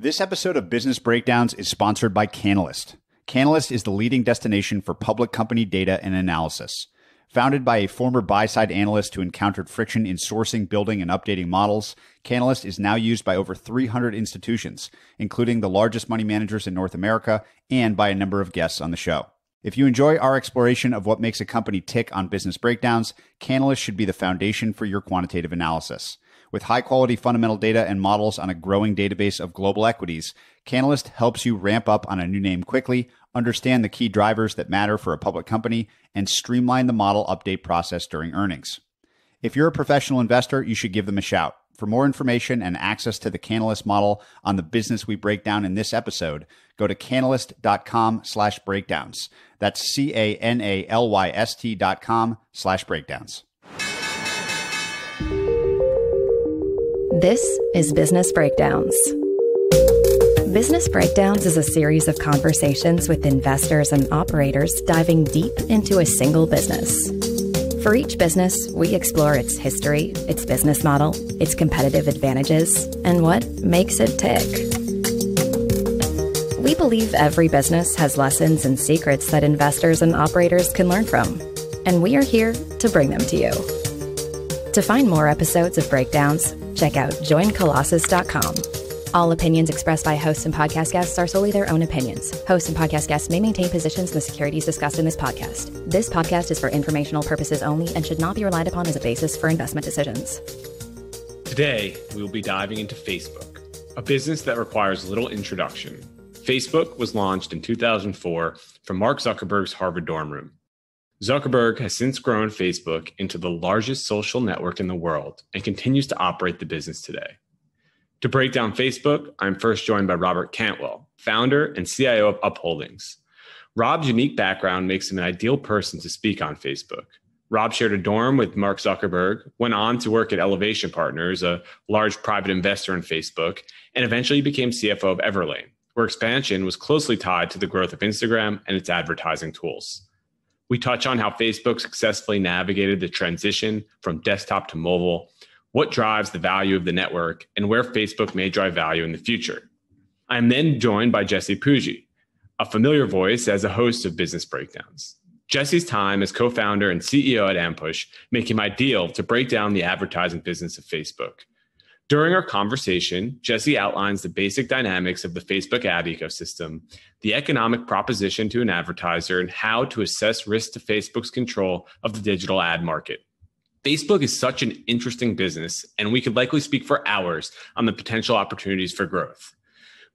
This episode of Business Breakdowns is sponsored by Canalyst. Canalyst is the leading destination for public company data and analysis. Founded by a former buy side analyst who encountered friction in sourcing, building, and updating models, Canalyst is now used by over 300 institutions, including the largest money managers in North America and by a number of guests on the show. If you enjoy our exploration of what makes a company tick on business breakdowns, Canalyst should be the foundation for your quantitative analysis. With high quality fundamental data and models on a growing database of global equities, Canalyst helps you ramp up on a new name quickly, understand the key drivers that matter for a public company, and streamline the model update process during earnings. If you're a professional investor, you should give them a shout. For more information and access to the Canalyst model on the business we break down in this episode, go to canalyst.com slash breakdowns. That's C-A-N-A-L-Y-S-T dot com slash breakdowns. This is Business Breakdowns. Business Breakdowns is a series of conversations with investors and operators diving deep into a single business. For each business, we explore its history, its business model, its competitive advantages, and what makes it tick. We believe every business has lessons and secrets that investors and operators can learn from, and we are here to bring them to you. To find more episodes of Breakdowns, check out joincolossus.com. All opinions expressed by hosts and podcast guests are solely their own opinions. Hosts and podcast guests may maintain positions in the securities discussed in this podcast. This podcast is for informational purposes only and should not be relied upon as a basis for investment decisions. Today, we will be diving into Facebook, a business that requires little introduction. Facebook was launched in 2004 from Mark Zuckerberg's Harvard dorm room. Zuckerberg has since grown Facebook into the largest social network in the world and continues to operate the business today. To break down Facebook, I'm first joined by Robert Cantwell, founder and CIO of Upholdings. Rob's unique background makes him an ideal person to speak on Facebook. Rob shared a dorm with Mark Zuckerberg, went on to work at Elevation Partners, a large private investor in Facebook, and eventually became CFO of Everlane, where expansion was closely tied to the growth of Instagram and its advertising tools. We touch on how Facebook successfully navigated the transition from desktop to mobile, what drives the value of the network, and where Facebook may drive value in the future. I'm then joined by Jesse Pujji, a familiar voice as a host of Business Breakdowns. Jesse's time as co founder and CEO at Ampush make him ideal to break down the advertising business of Facebook. During our conversation, Jesse outlines the basic dynamics of the Facebook ad ecosystem, the economic proposition to an advertiser, and how to assess risk to Facebook's control of the digital ad market. Facebook is such an interesting business, and we could likely speak for hours on the potential opportunities for growth.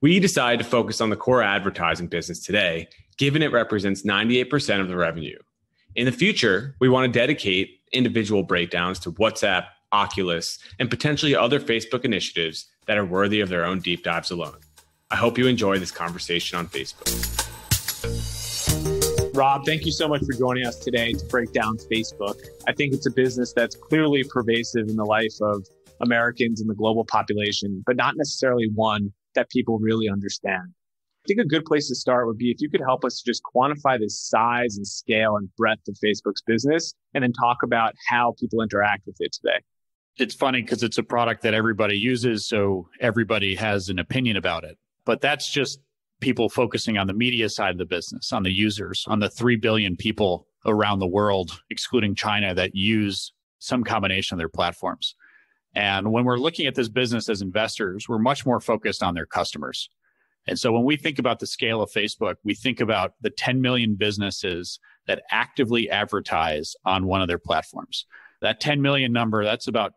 We decided to focus on the core advertising business today, given it represents 98% of the revenue. In the future, we want to dedicate individual breakdowns to WhatsApp, Oculus, and potentially other Facebook initiatives that are worthy of their own deep dives alone. I hope you enjoy this conversation on Facebook. Rob, thank you so much for joining us today to break down Facebook. I think it's a business that's clearly pervasive in the life of Americans and the global population, but not necessarily one that people really understand. I think a good place to start would be if you could help us just quantify the size and scale and breadth of Facebook's business and then talk about how people interact with it today it's funny because it's a product that everybody uses, so everybody has an opinion about it. But that's just people focusing on the media side of the business, on the users, on the 3 billion people around the world, excluding China, that use some combination of their platforms. And when we're looking at this business as investors, we're much more focused on their customers. And so when we think about the scale of Facebook, we think about the 10 million businesses that actively advertise on one of their platforms. That 10 million number, that's about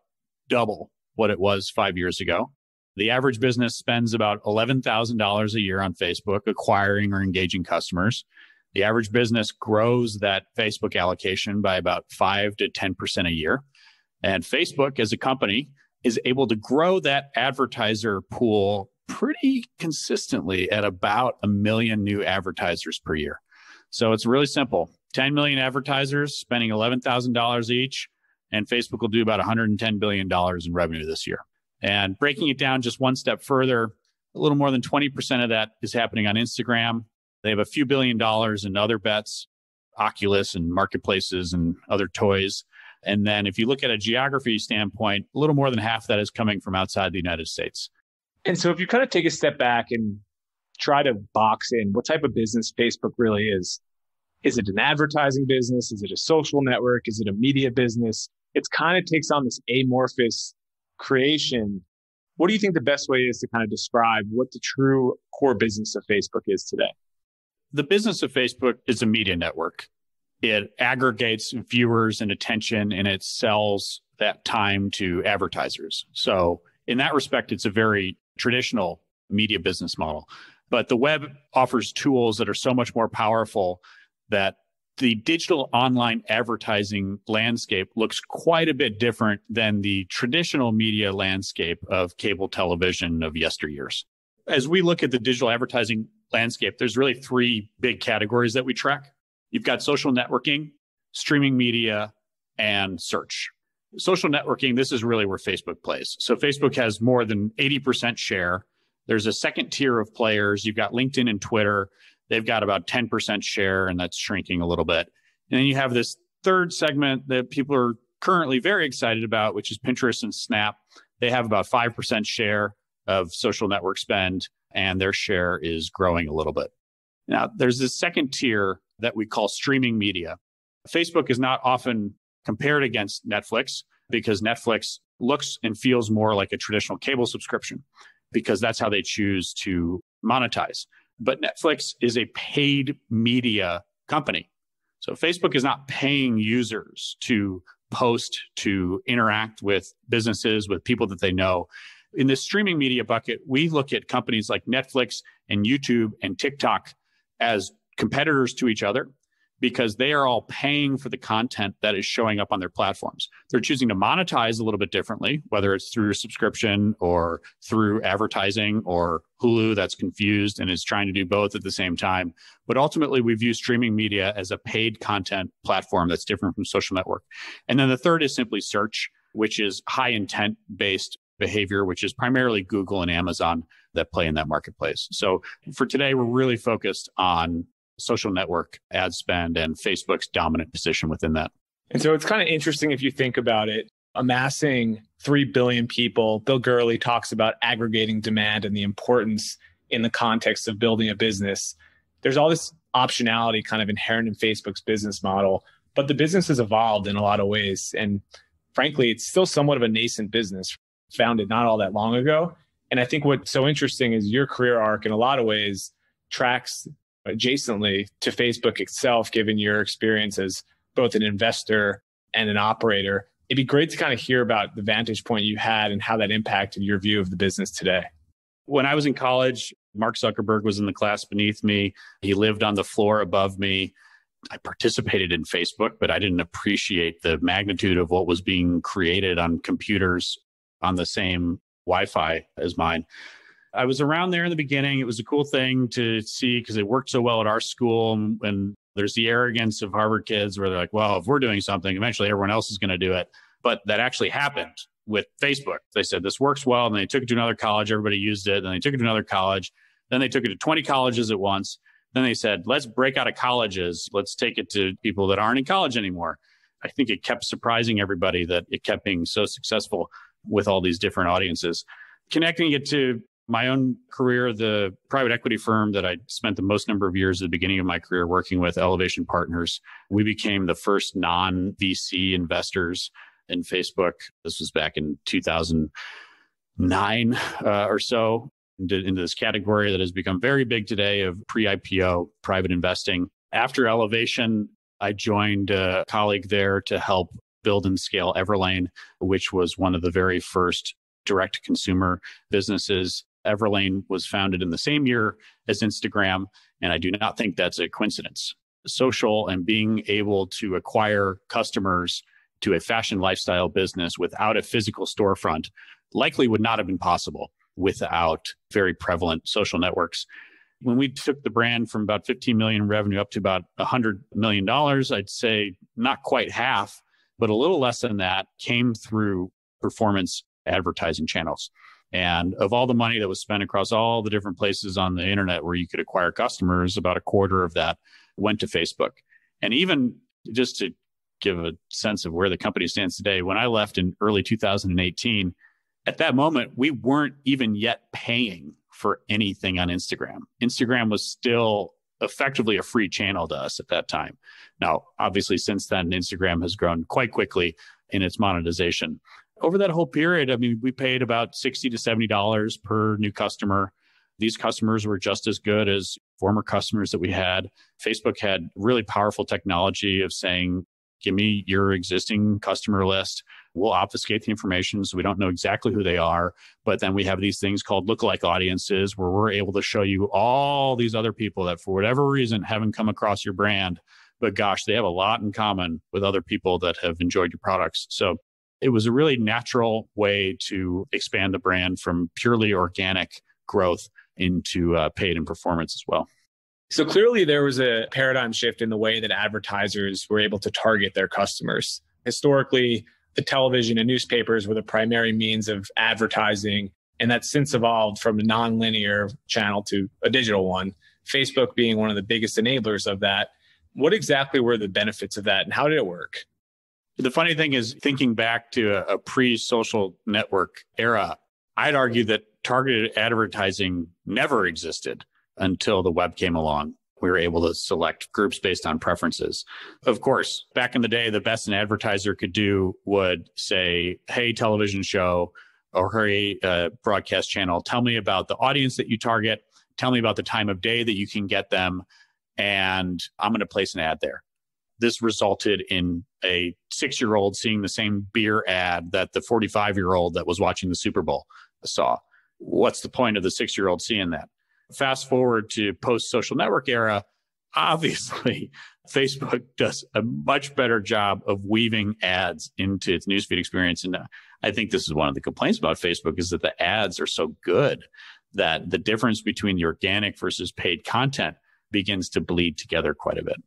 double what it was five years ago. The average business spends about $11,000 a year on Facebook acquiring or engaging customers. The average business grows that Facebook allocation by about 5 to 10% a year. And Facebook as a company is able to grow that advertiser pool pretty consistently at about a million new advertisers per year. So it's really simple 10 million advertisers spending $11,000 each and Facebook will do about $110 billion in revenue this year. And breaking it down just one step further, a little more than 20% of that is happening on Instagram. They have a few billion dollars in other bets, Oculus and marketplaces and other toys. And then if you look at a geography standpoint, a little more than half that is coming from outside the United States. And so if you kind of take a step back and try to box in what type of business Facebook really is, is it an advertising business? Is it a social network? Is it a media business? It kind of takes on this amorphous creation. What do you think the best way is to kind of describe what the true core business of Facebook is today? The business of Facebook is a media network. It aggregates viewers and attention and it sells that time to advertisers. So, in that respect, it's a very traditional media business model. But the web offers tools that are so much more powerful that the digital online advertising landscape looks quite a bit different than the traditional media landscape of cable television of yesteryears. As we look at the digital advertising landscape, there's really three big categories that we track. You've got social networking, streaming media, and search. Social networking, this is really where Facebook plays. So Facebook has more than 80% share. There's a second tier of players. You've got LinkedIn and Twitter. They've got about 10% share, and that's shrinking a little bit. And then you have this third segment that people are currently very excited about, which is Pinterest and Snap. They have about 5% share of social network spend, and their share is growing a little bit. Now, there's this second tier that we call streaming media. Facebook is not often compared against Netflix because Netflix looks and feels more like a traditional cable subscription because that's how they choose to monetize. But Netflix is a paid media company. So Facebook is not paying users to post, to interact with businesses, with people that they know. In the streaming media bucket, we look at companies like Netflix and YouTube and TikTok as competitors to each other because they are all paying for the content that is showing up on their platforms. They're choosing to monetize a little bit differently, whether it's through subscription or through advertising or Hulu that's confused and is trying to do both at the same time. But ultimately, we view streaming media as a paid content platform that's different from social network. And then the third is simply search, which is high intent based behavior, which is primarily Google and Amazon that play in that marketplace. So for today, we're really focused on social network ad spend and Facebook's dominant position within that. And so it's kind of interesting if you think about it, amassing 3 billion people. Bill Gurley talks about aggregating demand and the importance in the context of building a business. There's all this optionality kind of inherent in Facebook's business model, but the business has evolved in a lot of ways. And frankly, it's still somewhat of a nascent business, founded not all that long ago. And I think what's so interesting is your career arc in a lot of ways tracks adjacently to Facebook itself, given your experience as both an investor and an operator. It'd be great to kind of hear about the vantage point you had and how that impacted your view of the business today. When I was in college, Mark Zuckerberg was in the class beneath me. He lived on the floor above me. I participated in Facebook, but I didn't appreciate the magnitude of what was being created on computers on the same Wi Fi as mine. I was around there in the beginning. It was a cool thing to see because it worked so well at our school. And, and, there's the arrogance of Harvard kids where they're like, well, if we're doing something, eventually everyone else is going to do it. But that actually happened with Facebook. They said this works well. And they took it to another college. Everybody used it. And then they took it to another college. Then they took it to 20 colleges at once. Then they said, let's break out of colleges. Let's take it to people that aren't in college anymore. I think it kept surprising everybody that it kept being so successful with all these different audiences. Connecting it to my own career, the private equity firm that I spent the most number of years at the beginning of my career working with, Elevation Partners, we became the first non VC investors in Facebook. This was back in 2009 uh, or so, into, this category that has become very big today of pre IPO private investing. After Elevation, I joined a colleague there to help build and scale Everlane, which was one of the very first direct consumer businesses Everlane was founded in the same year as Instagram, and I do not think that's a coincidence. Social and being able to acquire customers to a fashion lifestyle business without a physical storefront likely would not have been possible without very prevalent social networks. When we took the brand from about 15 million revenue up to about 100 million dollars, I'd say not quite half, but a little less than that came through performance advertising channels. And of all the money that was spent across all the different places on the internet where you could acquire customers, about a quarter of that went to Facebook. And even just to give a sense of where the company stands today, when I left in early 2018, At that moment, we weren't even yet paying for anything on Instagram. Instagram was still effectively a free channel to us at that time. Now, obviously, since then, Instagram has grown quite quickly in its monetization. Over that whole period, I mean, we paid about 60 to $70 per new customer. These customers were just as good as former customers that we had. Facebook had really powerful technology of saying, give me your existing customer list. We'll obfuscate the information so we don't know exactly who they are. But then we have these things called lookalike audiences where we're able to show you all these other people that, for whatever reason, haven't come across your brand. But gosh, they have a lot in common with other people that have enjoyed your products. So it was a really natural way to expand the brand from purely organic growth into uh, paid and performance as well. So clearly, there was a paradigm shift in the way that advertisers were able to target their customers. Historically, the television and newspapers were the primary means of advertising, and that's since evolved from a non-linear channel to a digital one. Facebook being one of the biggest enablers of that. What exactly were the benefits of that, and how did it work? The funny thing is, thinking back to a, a pre social network era, I'd argue that targeted advertising never existed until the web came along. We were able to select groups based on preferences. Of course, back in the day, the best an advertiser could do would say, Hey, television show or Hey, uh, broadcast channel, tell me about the audience that you target. Tell me about the time of day that you can get them. And I'm going to place an ad there. This resulted in a six year old seeing the same beer ad that the 45 year old that was watching the Super Bowl saw. What's the point of the six year old seeing that? Fast forward to post social network era, obviously Facebook does a much better job of weaving ads into its newsfeed experience. And uh, I think this is one of the complaints about Facebook is that the ads are so good that the difference between the organic versus paid content begins to bleed together quite a bit.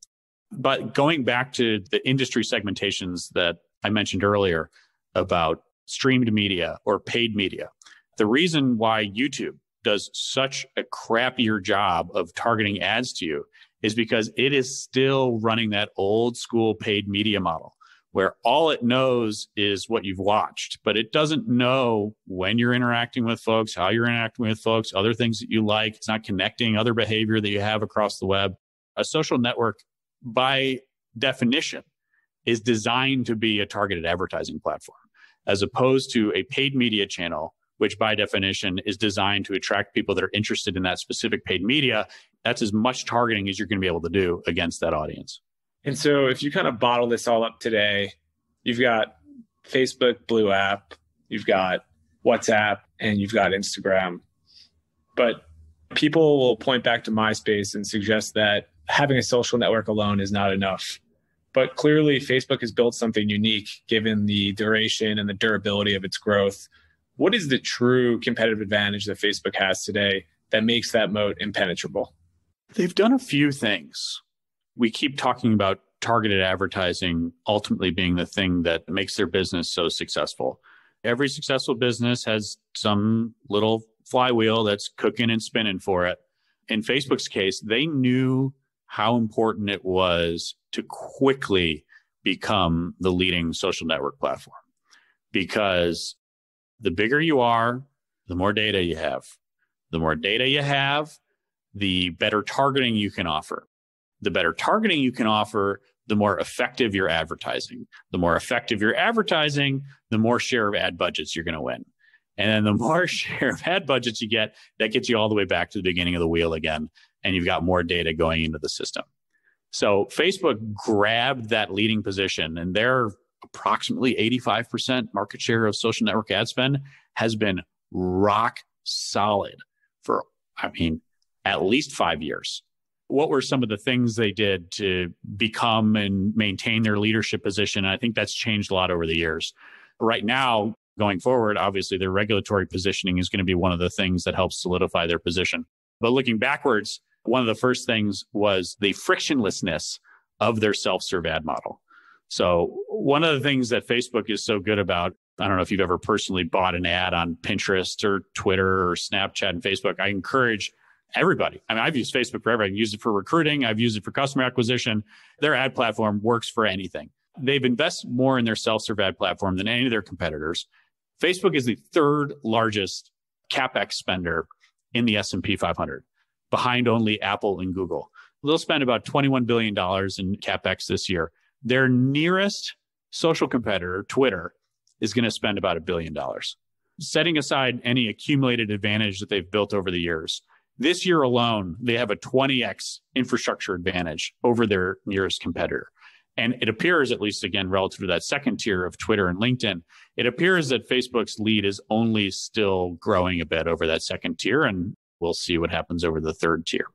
But going back to the industry segmentations that I mentioned earlier about streamed media or paid media, the reason why YouTube does such a crappier job of targeting ads to you is because it is still running that old school paid media model where all it knows is what you've watched, but it doesn't know when you're interacting with folks, how you're interacting with folks, other things that you like. It's not connecting other behavior that you have across the web. A social network, by definition, is designed to be a targeted advertising platform as opposed to a paid media channel which by definition is designed to attract people that are interested in that specific paid media. That's as much targeting as you're going to be able to do against that audience. And so if you kind of bottle this all up today, you've got Facebook Blue app, you've got WhatsApp, and you've got Instagram. But people will point back to MySpace and suggest that having a social network alone is not enough. But clearly, Facebook has built something unique given the duration and the durability of its growth what is the true competitive advantage that Facebook has today that makes that moat impenetrable? They've done a few things. We keep talking about targeted advertising ultimately being the thing that makes their business so successful. Every successful business has some little flywheel that's cooking and spinning for it. In Facebook's case, they knew how important it was to quickly become the leading social network platform because the bigger you are, the more data you have. The more data you have, the better targeting you can offer. The better targeting you can offer, the more effective your advertising. The more effective your advertising, the more share of ad budgets you're going to win. And then the more share of ad budgets you get, that gets you all the way back to the beginning of the wheel again. And you've got more data going into the system. So Facebook grabbed that leading position and they're approximately 85% market share of social network ad spend has been rock solid for, I mean, at least five years. What were some of the things they did to become and maintain their leadership position? I think that's changed a lot over the years. Right now, going forward, obviously their regulatory positioning is going to be one of the things that helps solidify their position. But looking backwards, one of the first things was the frictionlessness of their self serve ad model. So one of the things that Facebook is so good about, I don't know if you've ever personally bought an ad on Pinterest or Twitter or Snapchat and Facebook. I encourage everybody. I mean, I've used Facebook forever. I've used it for recruiting. I've used it for customer acquisition. Their ad platform works for anything. They've invested more in their self-serve ad platform than any of their competitors. Facebook is the third largest capex spender in the S&P 500, behind only Apple and Google. They'll spend about $21 billion in capex this year. Their nearest social competitor, Twitter, is going to spend about a billion dollars. Setting aside any accumulated advantage that they've built over the years, this year alone, they have a 20x infrastructure advantage over their nearest competitor. And it appears, at least again, relative to that second tier of Twitter and LinkedIn, it appears that Facebook's lead is only still growing a bit over that second tier. And we'll see what happens over the third tier.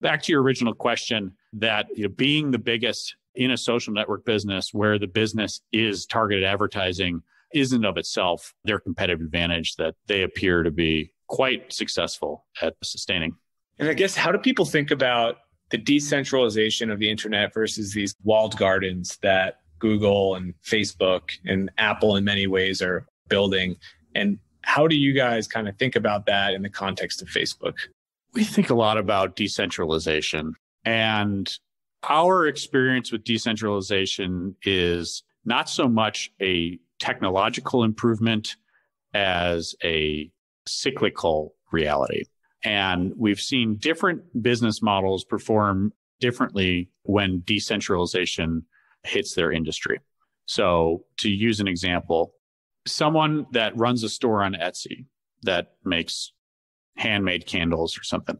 Back to your original question that you know, being the biggest in a social network business where the business is targeted advertising isn't of itself their competitive advantage that they appear to be quite successful at sustaining. And I guess how do people think about the decentralization of the internet versus these walled gardens that Google and Facebook and Apple in many ways are building? And how do you guys kind of think about that in the context of Facebook? We think a lot about decentralization. And our experience with decentralization is not so much a technological improvement as a cyclical reality. And we've seen different business models perform differently when decentralization hits their industry. So, to use an example, someone that runs a store on Etsy that makes handmade candles or something,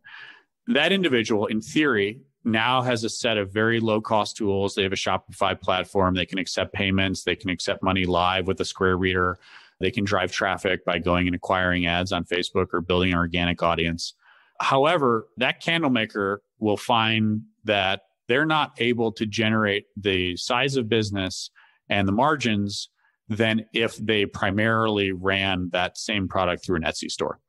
that individual, in theory, now has a set of very low cost tools. They have a Shopify platform. They can accept payments. They can accept money live with a Square Reader. They can drive traffic by going and acquiring ads on Facebook or building an organic audience. However, that candle maker will find that they're not able to generate the size of business and the margins than if they primarily ran that same product through an Etsy store.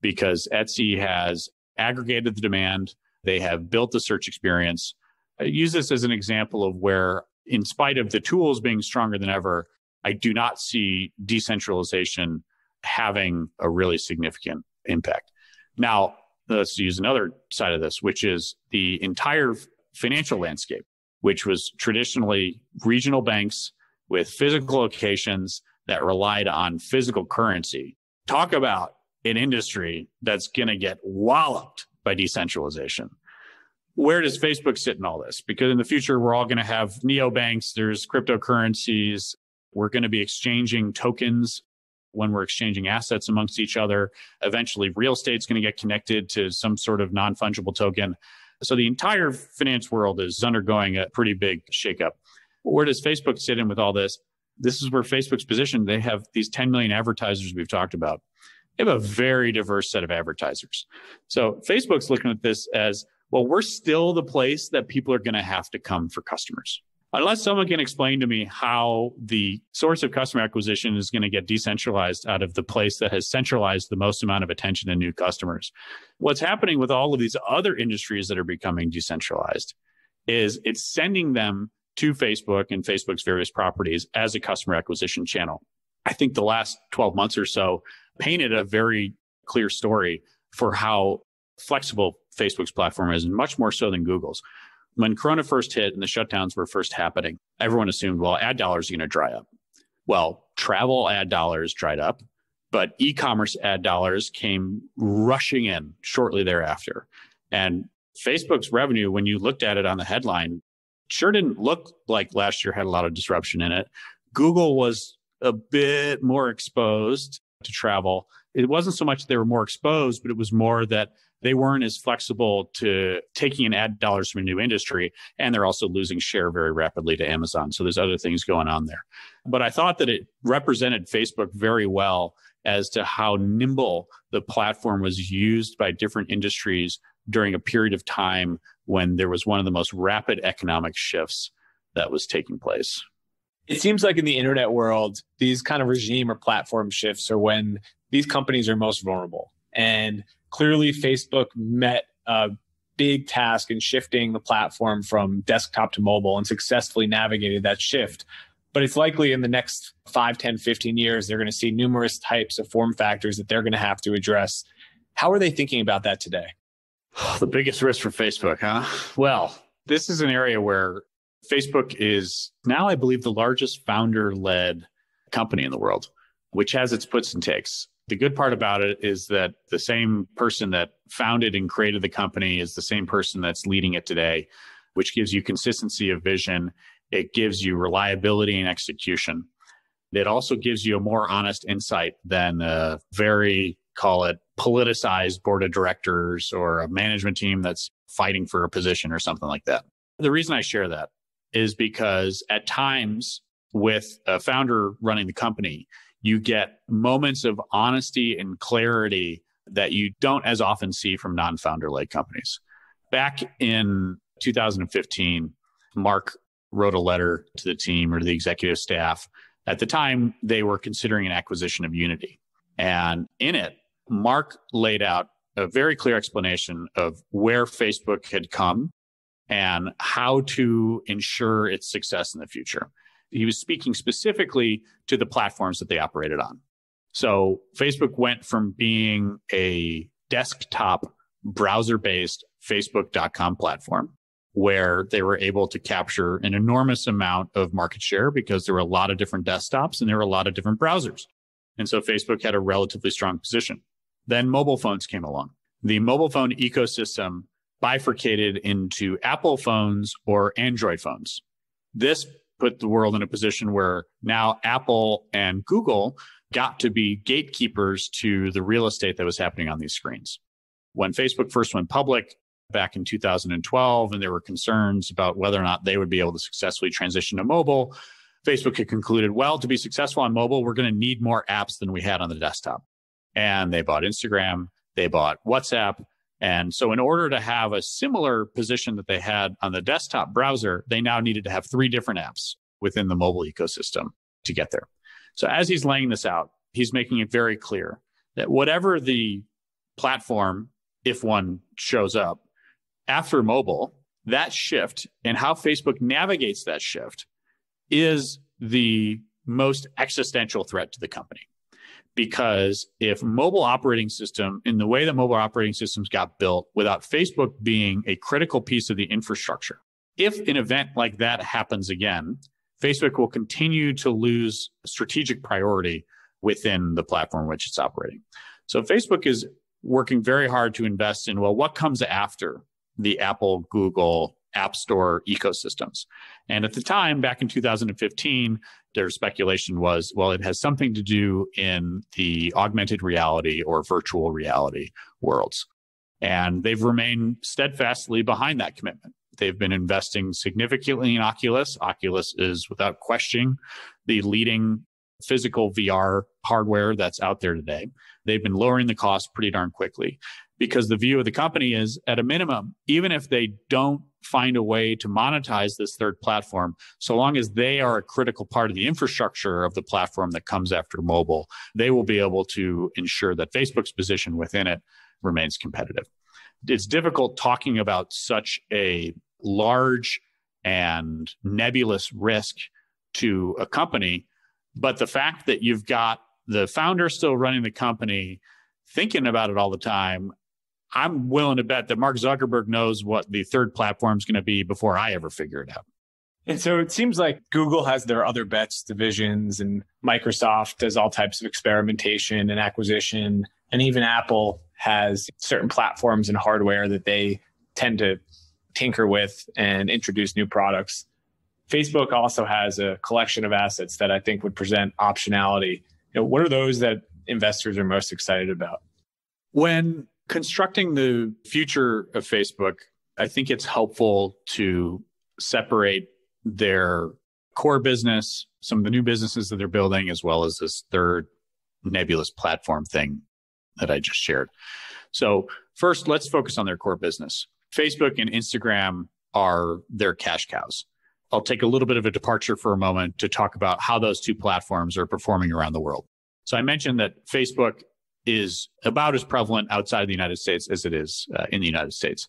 Because Etsy has aggregated the demand, they have built the search experience. I use this as an example of where, in spite of the tools being stronger than ever, I do not see decentralization having a really significant impact. Now, let's use another side of this, which is the entire financial landscape, which was traditionally regional banks with physical locations that relied on physical currency. Talk about an industry that's going to get walloped by decentralization. Where does Facebook sit in all this? Because in the future, we're all going to have neobanks, there's cryptocurrencies, we're going to be exchanging tokens when we're exchanging assets amongst each other. Eventually, real estate's going to get connected to some sort of non fungible token. So the entire finance world is undergoing a pretty big shakeup. Where does Facebook sit in with all this? This is where Facebook's positioned. They have these 10 million advertisers we've talked about. They have a very diverse set of advertisers. So Facebook's looking at this as well, we're still the place that people are going to have to come for customers unless someone can explain to me how the source of customer acquisition is going to get decentralized out of the place that has centralized the most amount of attention to new customers. What's happening with all of these other industries that are becoming decentralized is it's sending them to Facebook and Facebook's various properties as a customer acquisition channel. I think the last 12 months or so painted a very clear story for how flexible Facebook's platform is, and much more so than Google's when Corona first hit and the shutdowns were first happening, everyone assumed, well, ad dollars are going to dry up. Well, travel ad dollars dried up, but e commerce ad dollars came rushing in shortly thereafter. And Facebook's revenue, when you looked at it on the headline, sure didn't look like last year had a lot of disruption in it. Google was a bit more exposed to travel. It wasn't so much they were more exposed, but it was more that they weren't as flexible to taking in ad dollars from a new industry. And they're also losing share very rapidly to Amazon. So there's other things going on there. But I thought that it represented Facebook very well as to how nimble the platform was used by different industries during a period of time when there was one of the most rapid economic shifts that was taking place. It seems like in the internet world, these kind of regime or platform shifts are when these companies are most vulnerable. And clearly Facebook met a big task in shifting the platform from desktop to mobile and successfully navigated that shift. But it's likely in the next 5, 10, 15 years, they're going to see numerous types of form factors that they're going to have to address. How are they thinking about that today? The biggest risk for Facebook, huh? Well, this is an area where Facebook is now, I believe, the largest founder led company in the world. which has its puts and takes. The good part about it is that the same person that founded and created the company is the same person that's leading it today, which gives you consistency of vision. It gives you reliability and execution. It also gives you a more honest insight than a very, call it, politicized board of directors or a management team that's fighting for a position or something like that. The reason I share that is because at times with a founder running the company, you get moments of honesty and clarity that you don't as often see from non founder led companies. Back in 2015, Mark wrote a letter to the team or the executive staff. At the time, they were considering an acquisition of Unity. And in it, Mark laid out a very clear explanation of where Facebook had come and how to ensure its success in the future. He was speaking specifically to the platforms that they operated on. So Facebook went from being a desktop browser based Facebook.com platform where they were able to capture an enormous amount of market share because there were a lot of different desktops and there were a lot of different browsers. And so Facebook had a relatively strong position. Then mobile phones came along. The mobile phone ecosystem bifurcated into Apple phones or Android phones. This put the world in a position where now Apple and Google got to be gatekeepers to the real estate that was happening on these screens. When Facebook first went public back in 2012, and there were concerns about whether or not they would be able to successfully transition to mobile, Facebook had concluded, well, to be successful on mobile, we're going to need more apps than we had on the desktop. And they bought Instagram, they bought WhatsApp. And so, in order to have a similar position that they had on the desktop browser, they now needed to have three different apps within the mobile ecosystem to get there. So as he's laying this out, he's making it very clear that whatever the platform, if one shows up after mobile, that shift and how Facebook navigates that shift is the most existential threat to the company. Because if mobile operating system, in the way that mobile operating systems got built, without Facebook being a critical piece of the infrastructure, if an event like that happens again, Facebook will continue to lose strategic priority within the platform which it's operating. So Facebook is working very hard to invest in well, what comes after the Apple, Google, App Store ecosystems? And at the time, back in 2015, their speculation was well, it has something to do in the augmented reality or virtual reality worlds. And they've remained steadfastly behind that commitment. They've been investing significantly in Oculus. Oculus is, without question, the leading physical VR hardware that's out there today. They've been lowering the cost pretty darn quickly because the view of the company is at a minimum, even if they don't find a way to monetize this third platform, so long as they are a critical part of the infrastructure of the platform that comes after mobile, they will be able to ensure that Facebook's position within it remains competitive. It's difficult talking about such a large and nebulous risk to a company. But the fact that you've got the founder still running the company, thinking about it all the time, I'm willing to bet that Mark Zuckerberg knows what the third platform is going to be before I ever figure it out. And so it seems like Google has their other bets divisions, and Microsoft does all types of experimentation and acquisition. And even Apple has certain platforms and hardware that they tend to tinker with and introduce new products. Facebook also has a collection of assets that I think would present optionality. You know, what are those that investors are most excited about? When constructing the future of Facebook, I think it's helpful to separate their core business, some of the new businesses that they're building, as well as this third nebulous platform thing that I just shared. So, first, let's focus on their core business. Facebook and Instagram are their cash cows. I'll take a little bit of a departure for a moment to talk about how those two platforms are performing around the world. So I mentioned that Facebook is about as prevalent outside of the United States as it is uh, in the United States.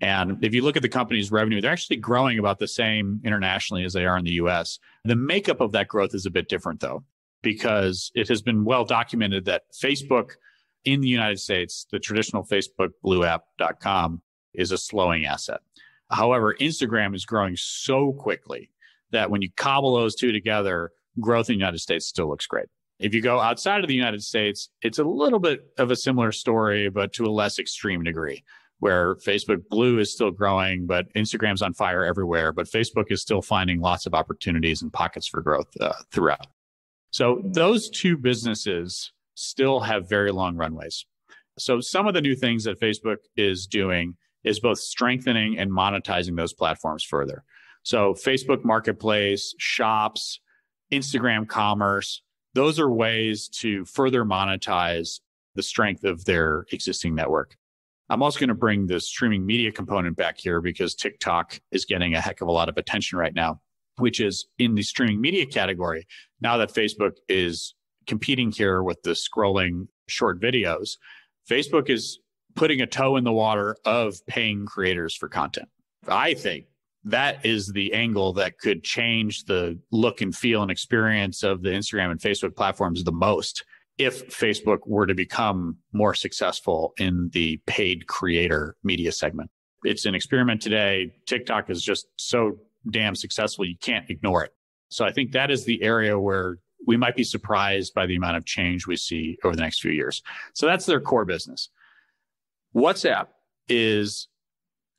And if you look at the company's revenue, they're actually growing about the same internationally as they are in the US. The makeup of that growth is a bit different, though, because it has been well documented that Facebook in the United States, the traditional Facebook blueapp.com is a slowing asset. However, Instagram is growing so quickly that when you cobble those two together, growth in the United States still looks great. If you go outside of the United States, it's a little bit of a similar story, but to a less extreme degree, where Facebook Blue is still growing, but Instagram's on fire everywhere. But Facebook is still finding lots of opportunities and pockets for growth uh, throughout. So those two businesses still have very long runways. So some of the new things that Facebook is doing is both strengthening and monetizing those platforms further. So Facebook Marketplace, shops, Instagram commerce, those are ways to further monetize the strength of their existing network. I'm also going to bring the streaming media component back here because TikTok is getting a heck of a lot of attention right now, which is in the streaming media category. Now that Facebook is competing here with the scrolling short videos, Facebook is putting a toe in the water of paying creators for content. I think that is the angle that could change the look and feel and experience of the Instagram and Facebook platforms the most if Facebook were to become more successful in the paid creator media segment. It's an experiment today. TikTok is just so damn successful, you can't ignore it. So I think that is the area where we might be surprised by the amount of change we see over the next few years. So that's their core business. WhatsApp is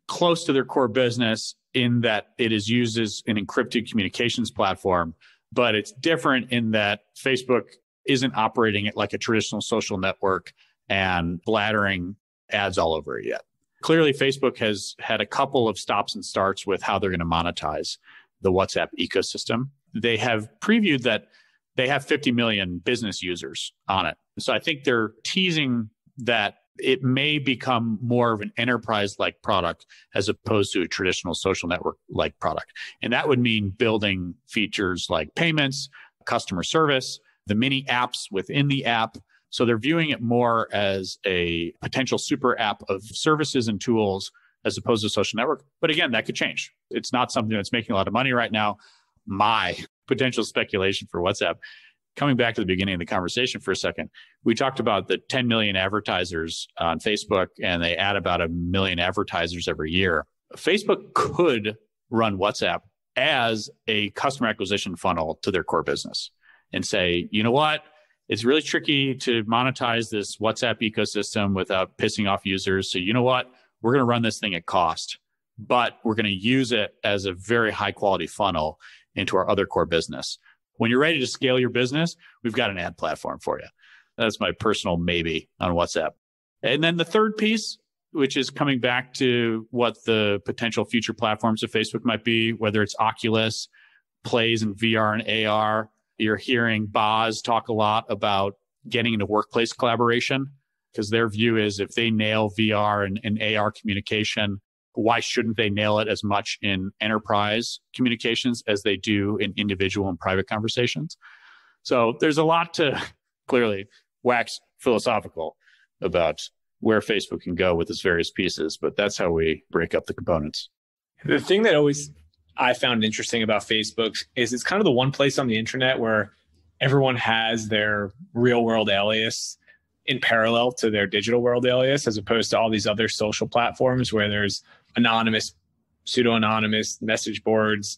close to their core business in that it is used as an encrypted communications platform, but it's different in that Facebook isn't operating it like a traditional social network and bladdering ads all over it yet. Clearly, Facebook has had a couple of stops and starts with how they're going to monetize the WhatsApp ecosystem. They have previewed that they have 50 million business users on it. So I think they're teasing that it may become more of an enterprise like product as opposed to a traditional social network like product. And that would mean building features like payments, customer service, the mini apps within the app. So they're viewing it more as a potential super app of services and tools as opposed to social network. But again, that could change. It's not something that's making a lot of money right now. My potential speculation for WhatsApp coming back to the beginning of the conversation for a second, we talked about the 10 million advertisers on Facebook, and they add about a million advertisers every year. Facebook could run WhatsApp as a customer acquisition funnel to their core business and say, you know what? It's really tricky to monetize this WhatsApp ecosystem without pissing off users. So, you know what? We're going to run this thing at cost, but we're going to use it as a very high quality funnel into our other core business. When you're ready to scale your business, we've got an ad platform for you. That's my personal maybe on WhatsApp. And then the third piece, which is coming back to what the potential future platforms of Facebook might be, whether it's Oculus, plays in VR and AR. You're hearing Boz talk a lot about getting into workplace collaboration because their view is if they nail VR and, and AR communication, why shouldn't they nail it as much in enterprise communications as they do in individual and private conversations? So there's a lot to clearly wax philosophical about where Facebook can go with its various pieces, but that's how we break up the components. The thing that always I found interesting about Facebook is it's kind of the one place on the internet where everyone has their real world alias in parallel to their digital world alias, as opposed to all these other social platforms where there's anonymous, pseudo anonymous message boards.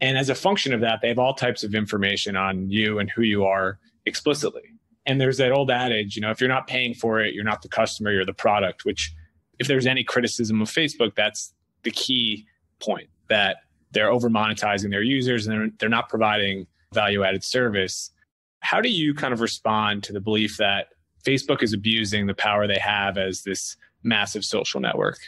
And as a function of that, they have all types of information on you and who you are explicitly. And there's that old adage, you know, if you're not paying for it, you're not the customer, you're the product, which if there's any criticism of Facebook, that's the key point that they're over monetizing their users and they're, they're not providing value added service. How do you kind of respond to the belief that Facebook is abusing the power they have as this massive social network?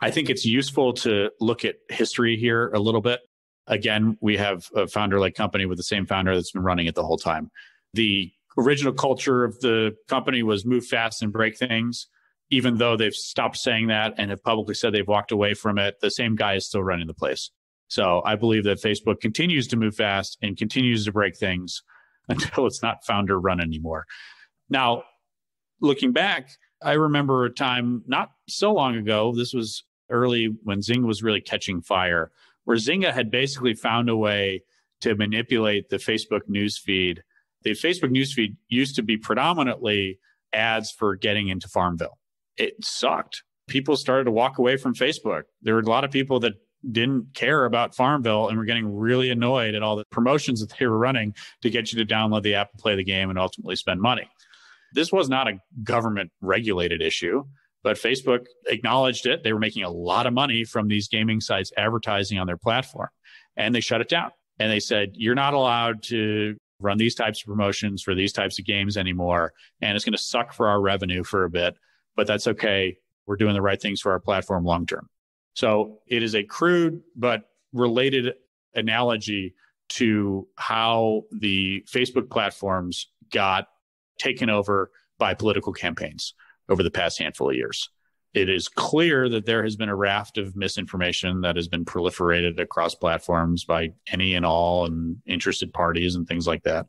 I think it's useful to look at history here a little bit. Again, we have a founder like company with the same founder that's been running it the whole time. The original culture of the company was move fast and break things. Even though they've stopped saying that and have publicly said they've walked away from it, the same guy is still running the place. So I believe that Facebook continues to move fast and continues to break things until it's not founder run anymore. Now, looking back, I remember a time not so long ago, this was early when Zynga was really catching fire, where Zynga had basically found a way to manipulate the Facebook newsfeed. The Facebook newsfeed used to be predominantly ads for getting into Farmville. It sucked. People started to walk away from Facebook. There were a lot of people that didn't care about Farmville and were getting really annoyed at all the promotions that they were running to get you to download the app and play the game and ultimately spend money. This was not a government regulated issue, but Facebook acknowledged it. They were making a lot of money from these gaming sites advertising on their platform and they shut it down. And they said, you're not allowed to run these types of promotions for these types of games anymore. And it's going to suck for our revenue for a bit, but that's okay. We're doing the right things for our platform long term. So it is a crude but related analogy to how the Facebook platforms got taken over by political campaigns over the past handful of years. It is clear that there has been a raft of misinformation that has been proliferated across platforms by any and all and interested parties and things like that.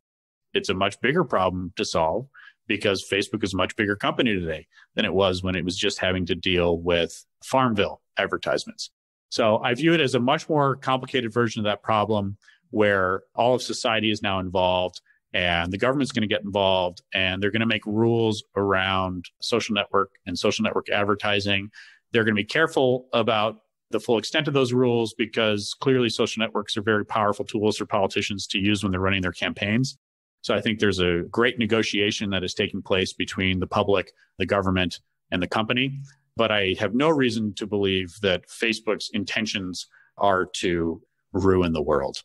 It's a much bigger problem to solve because Facebook is a much bigger company today than it was when it was just having to deal with Farmville advertisements. So I view it as a much more complicated version of that problem where all of society is now involved and the government's going to get involved and they're going to make rules around social network and social network advertising. They're going to be careful about the full extent of those rules because clearly social networks are very powerful tools for politicians to use when they're running their campaigns. So I think there's a great negotiation that is taking place between the public, the government, and the company. But I have no reason to believe that Facebook's intentions are to ruin the world.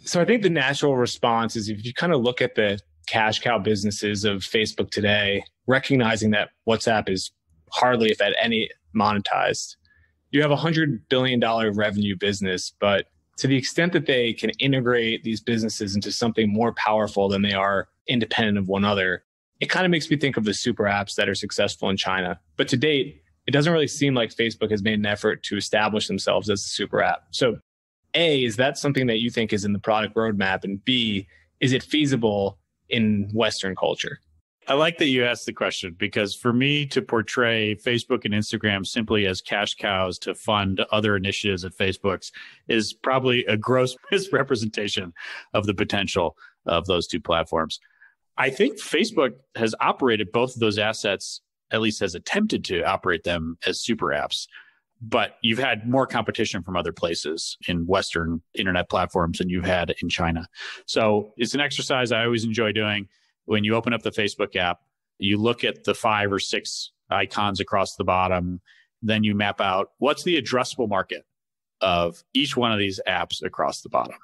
So I think the natural response is if you kind of look at the cash cow businesses of Facebook today, recognizing that WhatsApp is hardly, if at any, monetized. You have a hundred billion dollar revenue business, but to the extent that they can integrate these businesses into something more powerful than they are independent of one another, it kind of makes me think of the super apps that are successful in China. But to date, it doesn't really seem like Facebook has made an effort to establish themselves as a super app. So a, is that something that you think is in the product roadmap? And B, is it feasible in Western culture? I like that you asked the question because for me to portray Facebook and Instagram simply as cash cows to fund other initiatives at Facebook's is probably a gross misrepresentation of the potential of those two platforms. I think Facebook has operated both of those assets, at least has attempted to operate them as super apps but you've had more competition from other places in Western internet platforms than you've had in China. So it's an exercise I always enjoy doing. When you open up the Facebook app, you look at the five or six icons across the bottom, then you map out what's the addressable market of each one of these apps across the bottom.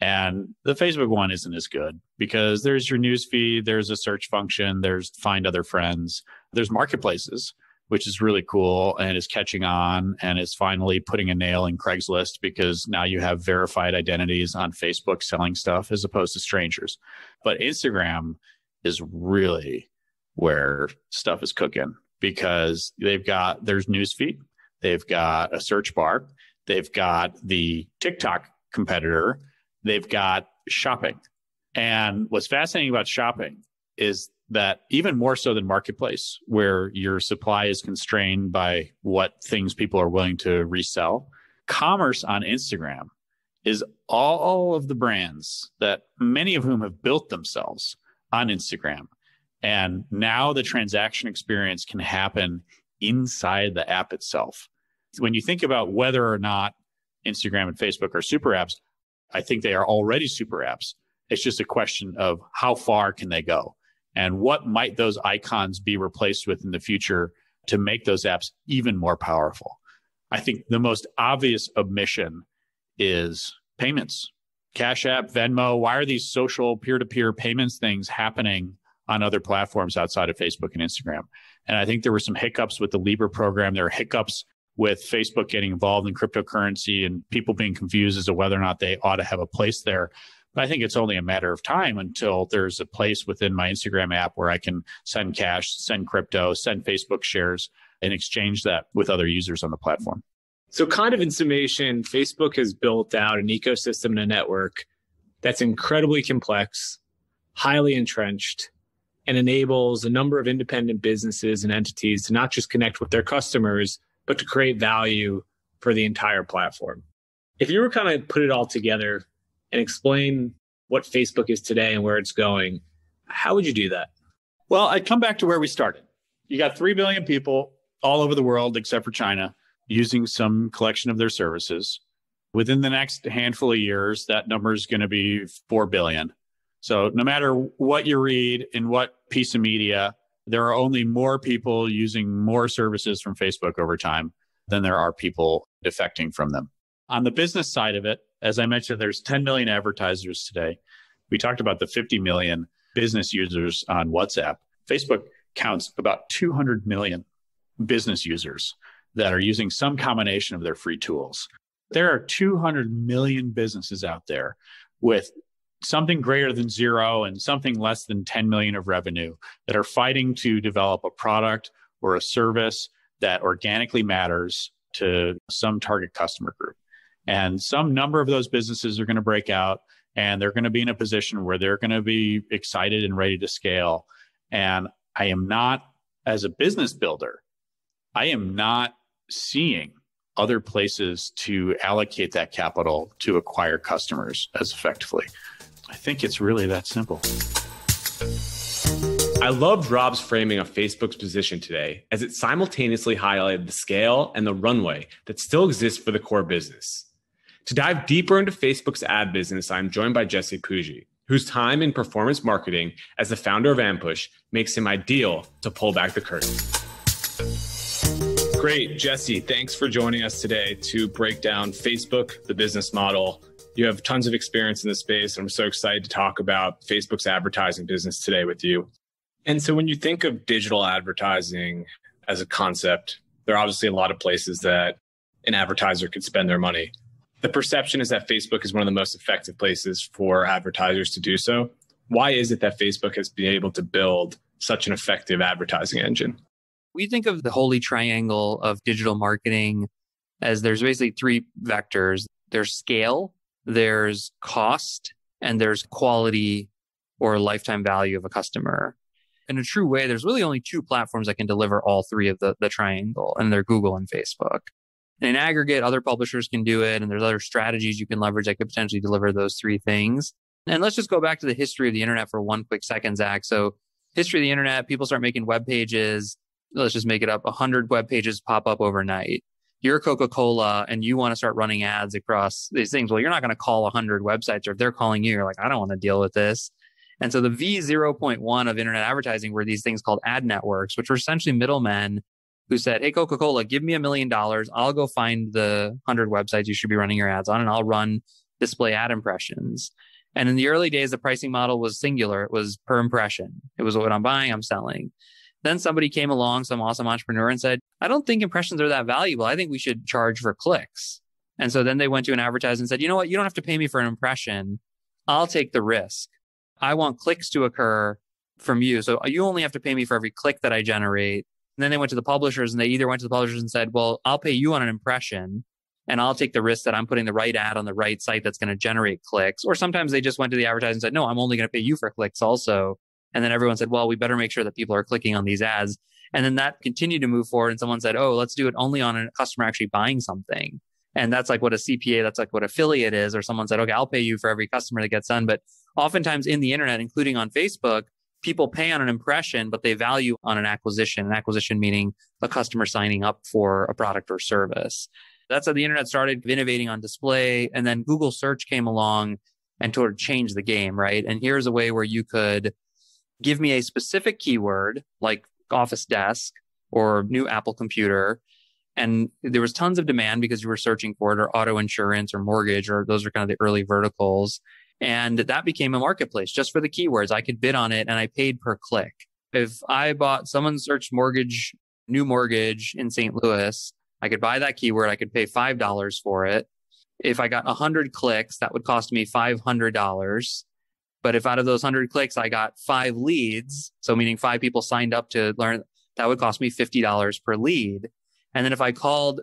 And the Facebook one isn't as good because there's your news feed, there's a search function, there's find other friends, there's marketplaces which is really cool and is catching on and is finally putting a nail in Craigslist because now you have verified identities on Facebook selling stuff as opposed to strangers. But Instagram is really where stuff is cooking because they've got there's newsfeed, they've got a search bar, they've got the TikTok competitor, they've got shopping. And what's fascinating about shopping is that even more so than marketplace where your supply is constrained by what things people are willing to resell commerce on instagram is all of the brands that many of whom have built themselves on instagram. And now the transaction experience can happen inside the app itself. When you think about whether or not instagram and facebook are super apps i think they are already super apps. It's just a question of how far can they go and what might those icons be replaced with in the future to make those apps even more powerful. I think the most obvious omission is payments. Cash App, Venmo, why are these social peer to peer payments things happening on other platforms outside of Facebook and Instagram? And I think there were some hiccups with the Libra program. There are hiccups with Facebook getting involved in cryptocurrency and people being confused as to whether or not they ought to have a place there. But I think it's only a matter of time until there's a place within my Instagram app where I can send cash, send crypto, send Facebook shares, and exchange that with other users on the platform. So, kind of in summation, Facebook has built out an ecosystem and a network that's incredibly complex, highly entrenched, and enables a number of independent businesses and entities to not just connect with their customers, but to create value for the entire platform. If you were kind of put it all together, and explain what Facebook is today and where it's going, how would you do that? Well, I'd come back to where we started. You got 3 billion people all over the world, except for China, using some collection of their services. Within the next handful of years, that number is going to be 4 billion. So no matter what you read in what piece of media, there are only more people using more services from Facebook over time than there are people defecting from them. On the business side of it, as I mentioned, there's 10 million advertisers today. We talked about the 50 million business users on WhatsApp. Facebook counts about 200 million business users that are using some combination of their free tools. There are 200 million businesses out there with something greater than zero and something less than 10 million of revenue that are fighting to develop a product or a service that organically matters to some target customer group. And some number of those businesses are going to break out and they're going to be in a position where they're going to be excited and ready to scale. And I am not, as a business builder, I am not seeing other places to allocate that capital to acquire customers as effectively. I think it's really that simple. I loved Rob's framing of Facebook's position today as it simultaneously highlighted the scale and the runway that still exists for the core business. To dive deeper into Facebook's ad business, I'm joined by Jesse Pujji, whose time in performance marketing as the founder of Ampush makes him ideal to pull back the curtain. Great. Jesse, thanks for joining us today to break down Facebook, the business model, you have tons of experience in the space. And I'm so excited to talk about Facebook's advertising business today with you. And so when you think of digital advertising as a concept, there are obviously a lot of places that an advertiser could spend their money. The perception is that Facebook is one of the most effective places for advertisers to do so. Why is it that Facebook has been able to build such an effective advertising engine? We think of the holy triangle of digital marketing as there's basically three vectors there's scale, there's cost and there's quality or lifetime value of a customer. In a true way, there's really only two platforms that can deliver all three of the, the triangle, and they're Google and Facebook. And in aggregate, other publishers can do it, and there's other strategies you can leverage that could potentially deliver those three things. And let's just go back to the history of the internet for one quick second, Zach. So, history of the internet, people start making web pages. Let's just make it up. 100 web pages pop up overnight you're Coca Cola and you want to start running ads across these things. Well, you're not going to call 100 websites, or if they're calling you, you're like, I don't want to deal with this. And so the V0.1 of internet advertising were these things called ad networks, which were essentially middlemen who said, Hey, Coca Cola, give me a million dollars. I'll go find the 100 websites you should be running your ads on, and I'll run display ad impressions. And in the early days, the pricing model was singular. It was per impression. It was what I'm buying, I'm selling. Then somebody came along, some awesome entrepreneur, and said, I don't think impressions are that valuable. I think we should charge for clicks. And so then they went to an advertiser and said, you know what? You don't have to pay me for an impression. I'll take the risk. I want clicks to occur from you. So you only have to pay me for every click that I generate. And then they went to the publishers and they either went to the publishers and said, well, I'll pay you on an impression and I'll take the risk that I'm putting the right ad on the right site that's going to generate clicks. Or sometimes they just went to the advertiser and said, no, I'm only going to pay you for clicks also. And then everyone said, well, we better make sure that people are clicking on these ads. And then that continued to move forward. And someone said, oh, let's do it only on a customer actually buying something. And that's like what a CPA, that's like what affiliate is. Or someone said, okay, I'll pay you for every customer that gets done. But oftentimes in the internet, including on Facebook, people pay on an impression, but they value on an acquisition. An acquisition meaning a customer signing up for a product or service. That's how the internet started innovating on display. And then Google search came along and sort of changed the game, right? And here's a way where you could give me a specific keyword like Office Desk or new Apple computer. And there was tons of demand because you were searching for it or auto insurance or mortgage, or those are kind of the early verticals. And that became a marketplace just for the keywords. I could bid on it and I paid per click. If I bought someone searched mortgage, new mortgage in St. Louis, I could buy that keyword. I could pay $5 for it. If I got 100 clicks, that would cost me $500. But if out of those 100 clicks, I got five leads, so meaning five people signed up to learn, that would cost me $50 per lead. And then if I called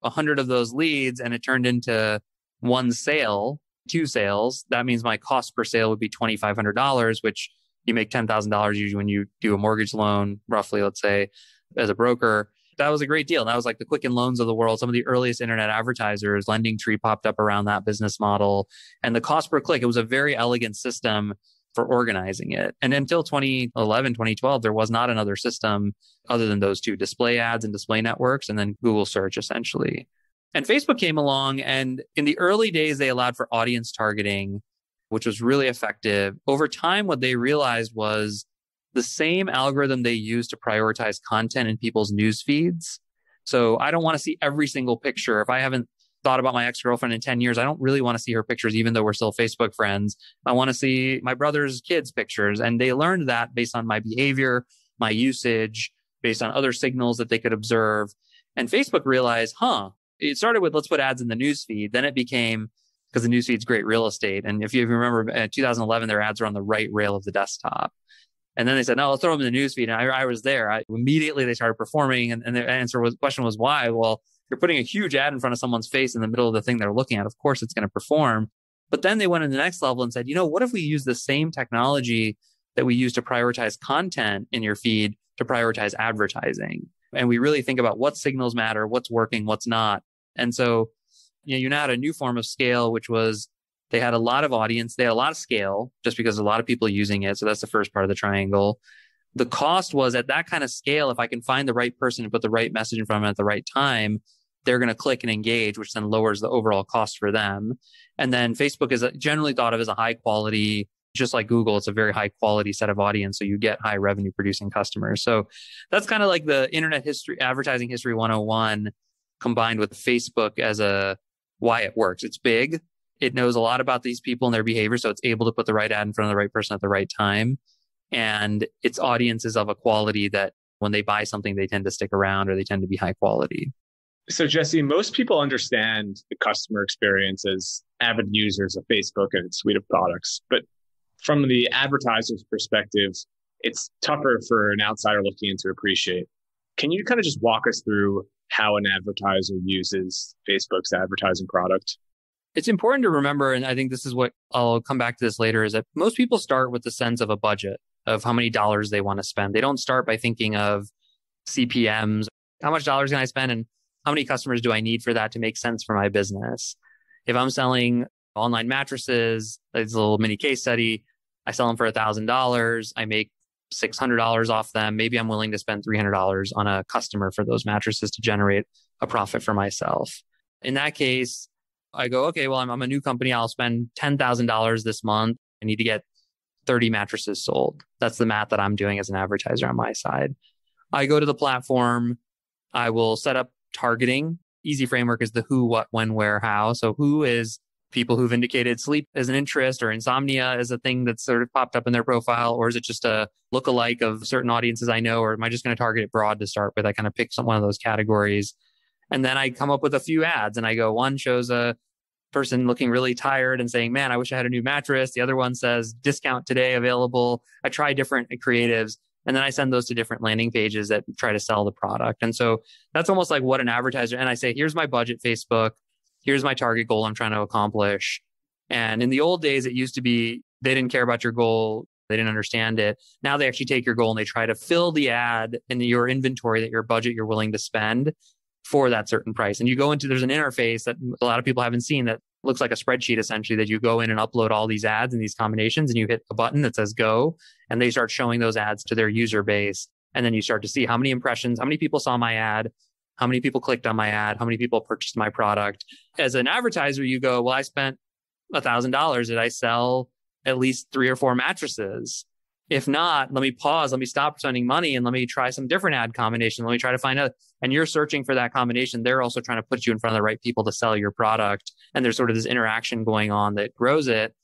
100 of those leads and it turned into one sale, two sales, that means my cost per sale would be $2,500, which you make $10,000 usually when you do a mortgage loan, roughly, let's say, as a broker that was a great deal. That was like the Quicken Loans of the world. Some of the earliest internet advertisers, Lending Tree popped up around that business model. And the cost per click, it was a very elegant system for organizing it. And until 2011, 2012, there was not another system other than those two display ads and display networks, and then Google search essentially. And Facebook came along and in the early days, they allowed for audience targeting, which was really effective. Over time, what they realized was the same algorithm they use to prioritize content in people's news feeds. So I don't want to see every single picture. If I haven't thought about my ex girlfriend in 10 years, I don't really want to see her pictures, even though we're still Facebook friends. I want to see my brother's kids' pictures. And they learned that based on my behavior, my usage, based on other signals that they could observe. And Facebook realized, huh, it started with let's put ads in the news feed. Then it became because the news feed's great real estate. And if you remember, uh, in 2011, their ads were on the right rail of the desktop. And then they said, no, let's throw them in the news feed. And I, I was there. I, immediately they started performing. And, and the answer was, question was why? Well, you're putting a huge ad in front of someone's face in the middle of the thing they're looking at. Of course, it's going to perform. But then they went to the next level and said, you know, what if we use the same technology that we use to prioritize content in your feed to prioritize advertising? And we really think about what signals matter, what's working, what's not. And so, you know, you now had a new form of scale, which was they had a lot of audience, they had a lot of scale just because a lot of people using it. So that's the first part of the triangle. The cost was at that kind of scale, if I can find the right person to put the right message in front of them at the right time, they're going to click and engage, which then lowers the overall cost for them. And then Facebook is generally thought of as a high quality, just like Google, it's a very high quality set of audience. So you get high revenue producing customers. So that's kind of like the internet history, advertising history 101 combined with Facebook as a why it works. It's big. It knows a lot about these people and their behavior. So it's able to put the right ad in front of the right person at the right time. And its audience is of a quality that when they buy something, they tend to stick around or they tend to be high quality. So, Jesse, most people understand the customer experience as avid users of Facebook and its suite of products. But from the advertiser's perspective, it's tougher for an outsider looking in to appreciate. Can you kind of just walk us through how an advertiser uses Facebook's advertising product? It's important to remember, and I think this is what I'll come back to this later, is that most people start with the sense of a budget of how many dollars they want to spend. They don't start by thinking of CPMs, how much dollars can I spend and how many customers do I need for that to make sense for my business? If I'm selling online mattresses, it's a little mini case study. I sell them for a thousand dollars. I make $600 off them. Maybe I'm willing to spend $300 on a customer for those mattresses to generate a profit for myself. In that case, I go, okay, well, I'm, I'm a new company. I'll spend $10,000 this month. I need to get 30 mattresses sold. That's the math that I'm doing as an advertiser on my side. I go to the platform. I will set up targeting. Easy framework is the who, what, when, where, how. So who is people who've indicated sleep as an interest or insomnia as a thing that's sort of popped up in their profile? Or is it just a look-alike of certain audiences I know? Or am I just going to target it broad to start with? I kind of pick some, one of those categories. And then I come up with a few ads and I go, one shows a person looking really tired and saying, man, I wish I had a new mattress. The other one says discount today available. I try different creatives. And then I send those to different landing pages that try to sell the product. And so that's almost like what an advertiser, and I say, here's my budget, Facebook here's my target goal I'm trying to accomplish. And in the old days, it used to be they didn't care about your goal. They didn't understand it. Now they actually take your goal and they try to fill the ad in your inventory that your budget you're willing to spend for that certain price. And you go into, there's an interface that a lot of people haven't seen that looks like a spreadsheet essentially that you go in and upload all these ads and these combinations and you hit a button that says go and they start showing those ads to their user base. And then you start to see how many impressions, how many people saw my ad, how many people clicked on my ad? How many people purchased my product? As an advertiser, you go, well, I spent a thousand dollars. Did I sell at least three or four mattresses? If not, let me pause. Let me stop spending money and let me try some different ad combination. Let me try to find out. And you're searching for that combination. They're also trying to put you in front of the right people to sell your product. And there's sort of this interaction going on that grows it.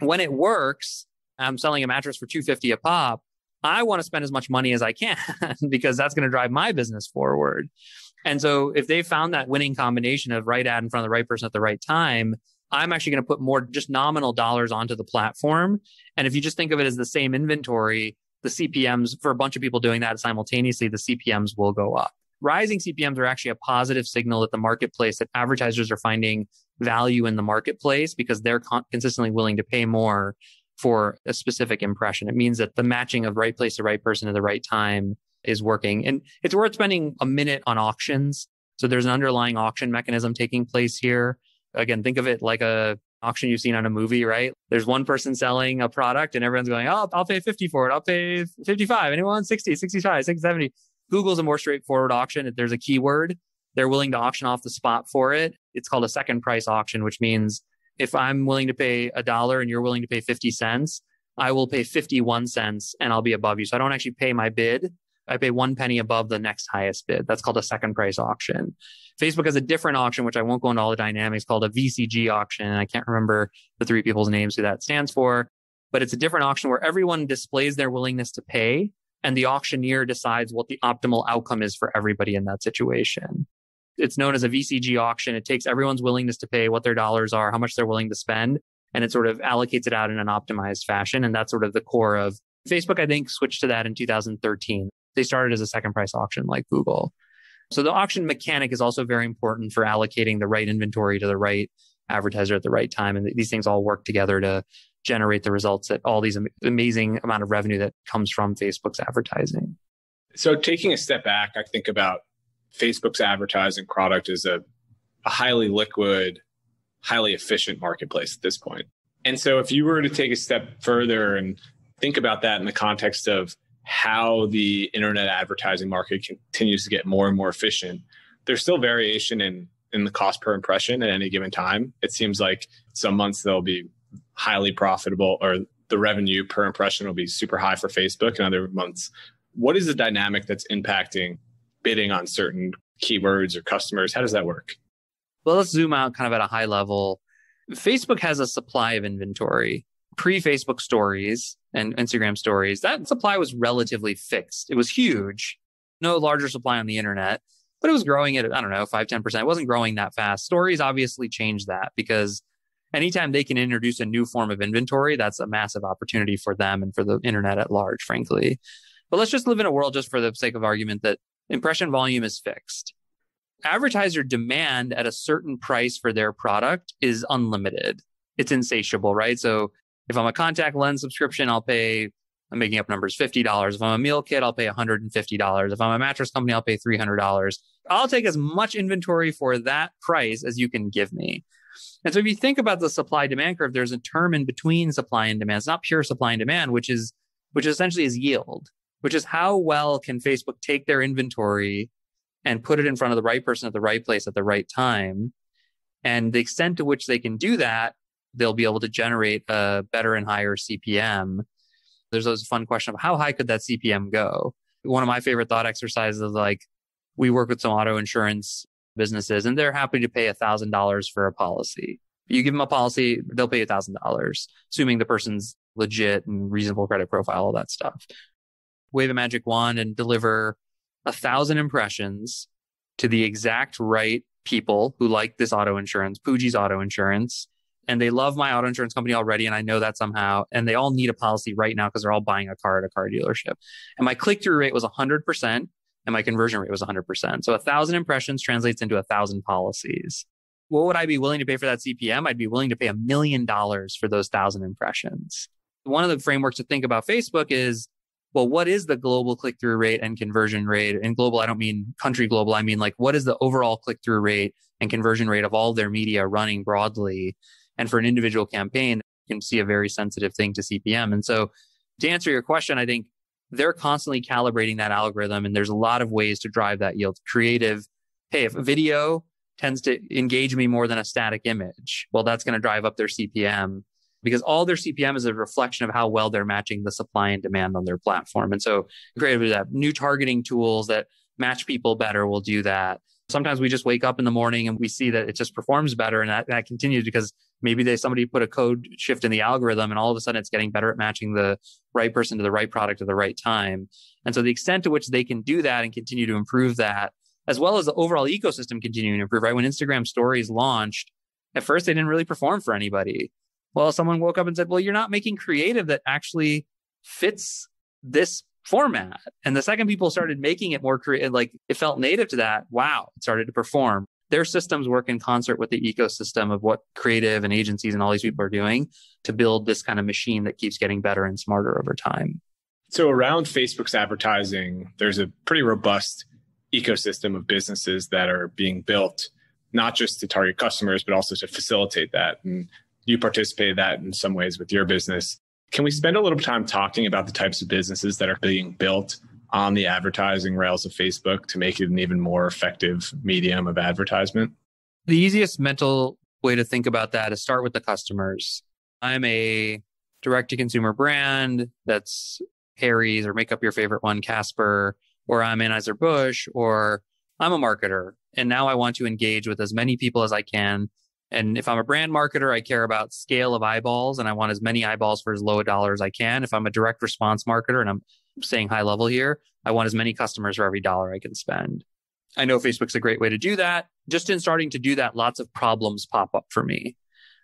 When it works, I'm selling a mattress for 250 a pop. I want to spend as much money as I can because that's going to drive my business forward. And so if they found that winning combination of right ad in front of the right person at the right time, I'm actually going to put more just nominal dollars onto the platform. And if you just think of it as the same inventory, the CPMs for a bunch of people doing that simultaneously, the CPMs will go up. Rising CPMs are actually a positive signal that the marketplace, that advertisers are finding value in the marketplace because they're con- consistently willing to pay more for a specific impression. It means that the matching of right place to right person at the right time is working. And it's worth spending a minute on auctions. So there's an underlying auction mechanism taking place here. Again, think of it like a auction you've seen on a movie, right? There's one person selling a product and everyone's going, oh, I'll pay 50 for it. I'll pay 55. Anyone 60, 65, 60, 70. Google's a more straightforward auction. If there's a keyword they're willing to auction off the spot for it. It's called a second price auction, which means if I'm willing to pay a dollar and you're willing to pay 50 cents, I will pay 51 cents and I'll be above you. So I don't actually pay my bid. I pay one penny above the next highest bid. That's called a second price auction. Facebook has a different auction, which I won't go into all the dynamics, called a VCG auction. And I can't remember the three people's names who that stands for, but it's a different auction where everyone displays their willingness to pay and the auctioneer decides what the optimal outcome is for everybody in that situation. It's known as a VCG auction. It takes everyone's willingness to pay, what their dollars are, how much they're willing to spend, and it sort of allocates it out in an optimized fashion. And that's sort of the core of Facebook, I think, switched to that in 2013. They started as a second price auction like Google. So the auction mechanic is also very important for allocating the right inventory to the right advertiser at the right time. And these things all work together to generate the results that all these amazing amount of revenue that comes from Facebook's advertising. So taking a step back, I think about Facebook's advertising product as a, a highly liquid, highly efficient marketplace at this point. And so if you were to take a step further and think about that in the context of how the internet advertising market continues to get more and more efficient, there's still variation in in the cost per impression at any given time. It seems like some months they'll be highly profitable or the revenue per impression will be super high for Facebook and other months. What is the dynamic that's impacting bidding on certain keywords or customers? How does that work? Well, let's zoom out kind of at a high level. Facebook has a supply of inventory pre Facebook stories and Instagram stories, that supply was relatively fixed. It was huge, no larger supply on the internet, but it was growing at, I don't know, 5, 10%. It wasn't growing that fast. Stories obviously changed that because anytime they can introduce a new form of inventory, that's a massive opportunity for them and for the internet at large, frankly. But let's just live in a world, just for the sake of argument, that impression volume is fixed. Advertiser demand at a certain price for their product is unlimited. It's insatiable, right? So if I'm a contact lens subscription, I'll pay, I'm making up numbers, $50. If I'm a meal kit, I'll pay $150. If I'm a mattress company, I'll pay $300. I'll take as much inventory for that price as you can give me. And so if you think about the supply demand curve, there's a term in between supply and demand. It's not pure supply and demand, which is, which essentially is yield, which is how well can Facebook take their inventory and put it in front of the right person at the right place at the right time. And the extent to which they can do that they'll be able to generate a better and higher CPM. There's always a fun question of how high could that CPM go? One of my favorite thought exercises is like we work with some auto insurance businesses and they're happy to pay $1,000 for a policy. You give them a policy, they'll pay $1,000, assuming the person's legit and reasonable credit profile, all that stuff. Wave a magic wand and deliver a thousand impressions to the exact right people who like this auto insurance, Pujji's auto insurance, and they love my auto insurance company already. And I know that somehow, and they all need a policy right now because they're all buying a car at a car dealership. And my click through rate was 100% and my conversion rate was 100%. So a thousand impressions translates into a thousand policies. What would I be willing to pay for that CPM? I'd be willing to pay a million dollars for those thousand impressions. One of the frameworks to think about Facebook is well, what is the global click through rate and conversion rate? And global, I don't mean country global. I mean, like, what is the overall click through rate and conversion rate of all their media running broadly? And for an individual campaign, you can see a very sensitive thing to CPM. And so to answer your question, I think they're constantly calibrating that algorithm and there's a lot of ways to drive that yield. Creative, hey, if a video tends to engage me more than a static image, well, that's going to drive up their CPM because all their CPM is a reflection of how well they're matching the supply and demand on their platform. And so creative that new targeting tools that match people better will do that. Sometimes we just wake up in the morning and we see that it just performs better and that, that continues because maybe they somebody put a code shift in the algorithm and all of a sudden it's getting better at matching the right person to the right product at the right time. And so the extent to which they can do that and continue to improve that, as well as the overall ecosystem continuing to improve, right? When Instagram stories launched, at first they didn't really perform for anybody. Well, someone woke up and said, well, you're not making creative that actually fits this format. And the second people started making it more creative, like it felt native to that, wow, it started to perform. Their systems work in concert with the ecosystem of what creative and agencies and all these people are doing to build this kind of machine that keeps getting better and smarter over time. So, around Facebook's advertising, there's a pretty robust ecosystem of businesses that are being built, not just to target customers, but also to facilitate that. And you participate in that in some ways with your business. Can we spend a little time talking about the types of businesses that are being built on the advertising rails of Facebook to make it an even more effective medium of advertisement? The easiest mental way to think about that is start with the customers. I'm a direct to consumer brand that's Harry's or make up your favorite one, Casper, or I'm Anheuser-Busch, or I'm a marketer. And now I want to engage with as many people as I can. And if I'm a brand marketer, I care about scale of eyeballs and I want as many eyeballs for as low a dollar as I can. If I'm a direct response marketer and I'm saying high level here, I want as many customers for every dollar I can spend. I know Facebook's a great way to do that. Just in starting to do that, lots of problems pop up for me.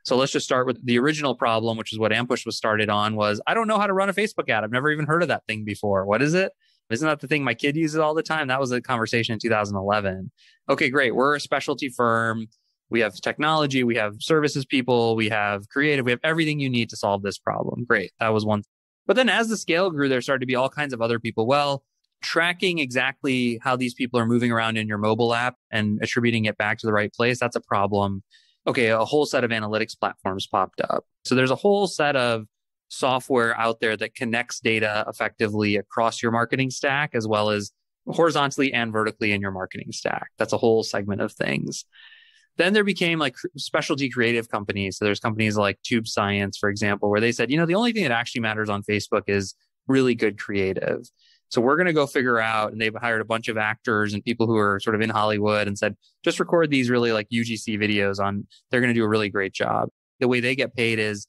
So let's just start with the original problem, which is what Ampush was started on was I don't know how to run a Facebook ad. I've never even heard of that thing before. What is it? Isn't that the thing my kid uses all the time? That was a conversation in 2011. Okay, great. We're a specialty firm. We have technology, we have services people, we have creative, we have everything you need to solve this problem. Great. That was one. But then as the scale grew, there started to be all kinds of other people. Well, tracking exactly how these people are moving around in your mobile app and attributing it back to the right place, that's a problem. Okay, a whole set of analytics platforms popped up. So there's a whole set of software out there that connects data effectively across your marketing stack as well as horizontally and vertically in your marketing stack. That's a whole segment of things. Then there became like specialty creative companies. So there's companies like Tube Science, for example, where they said, you know, the only thing that actually matters on Facebook is really good creative. So we're going to go figure out, and they've hired a bunch of actors and people who are sort of in Hollywood and said, just record these really like UGC videos on, they're going to do a really great job. The way they get paid is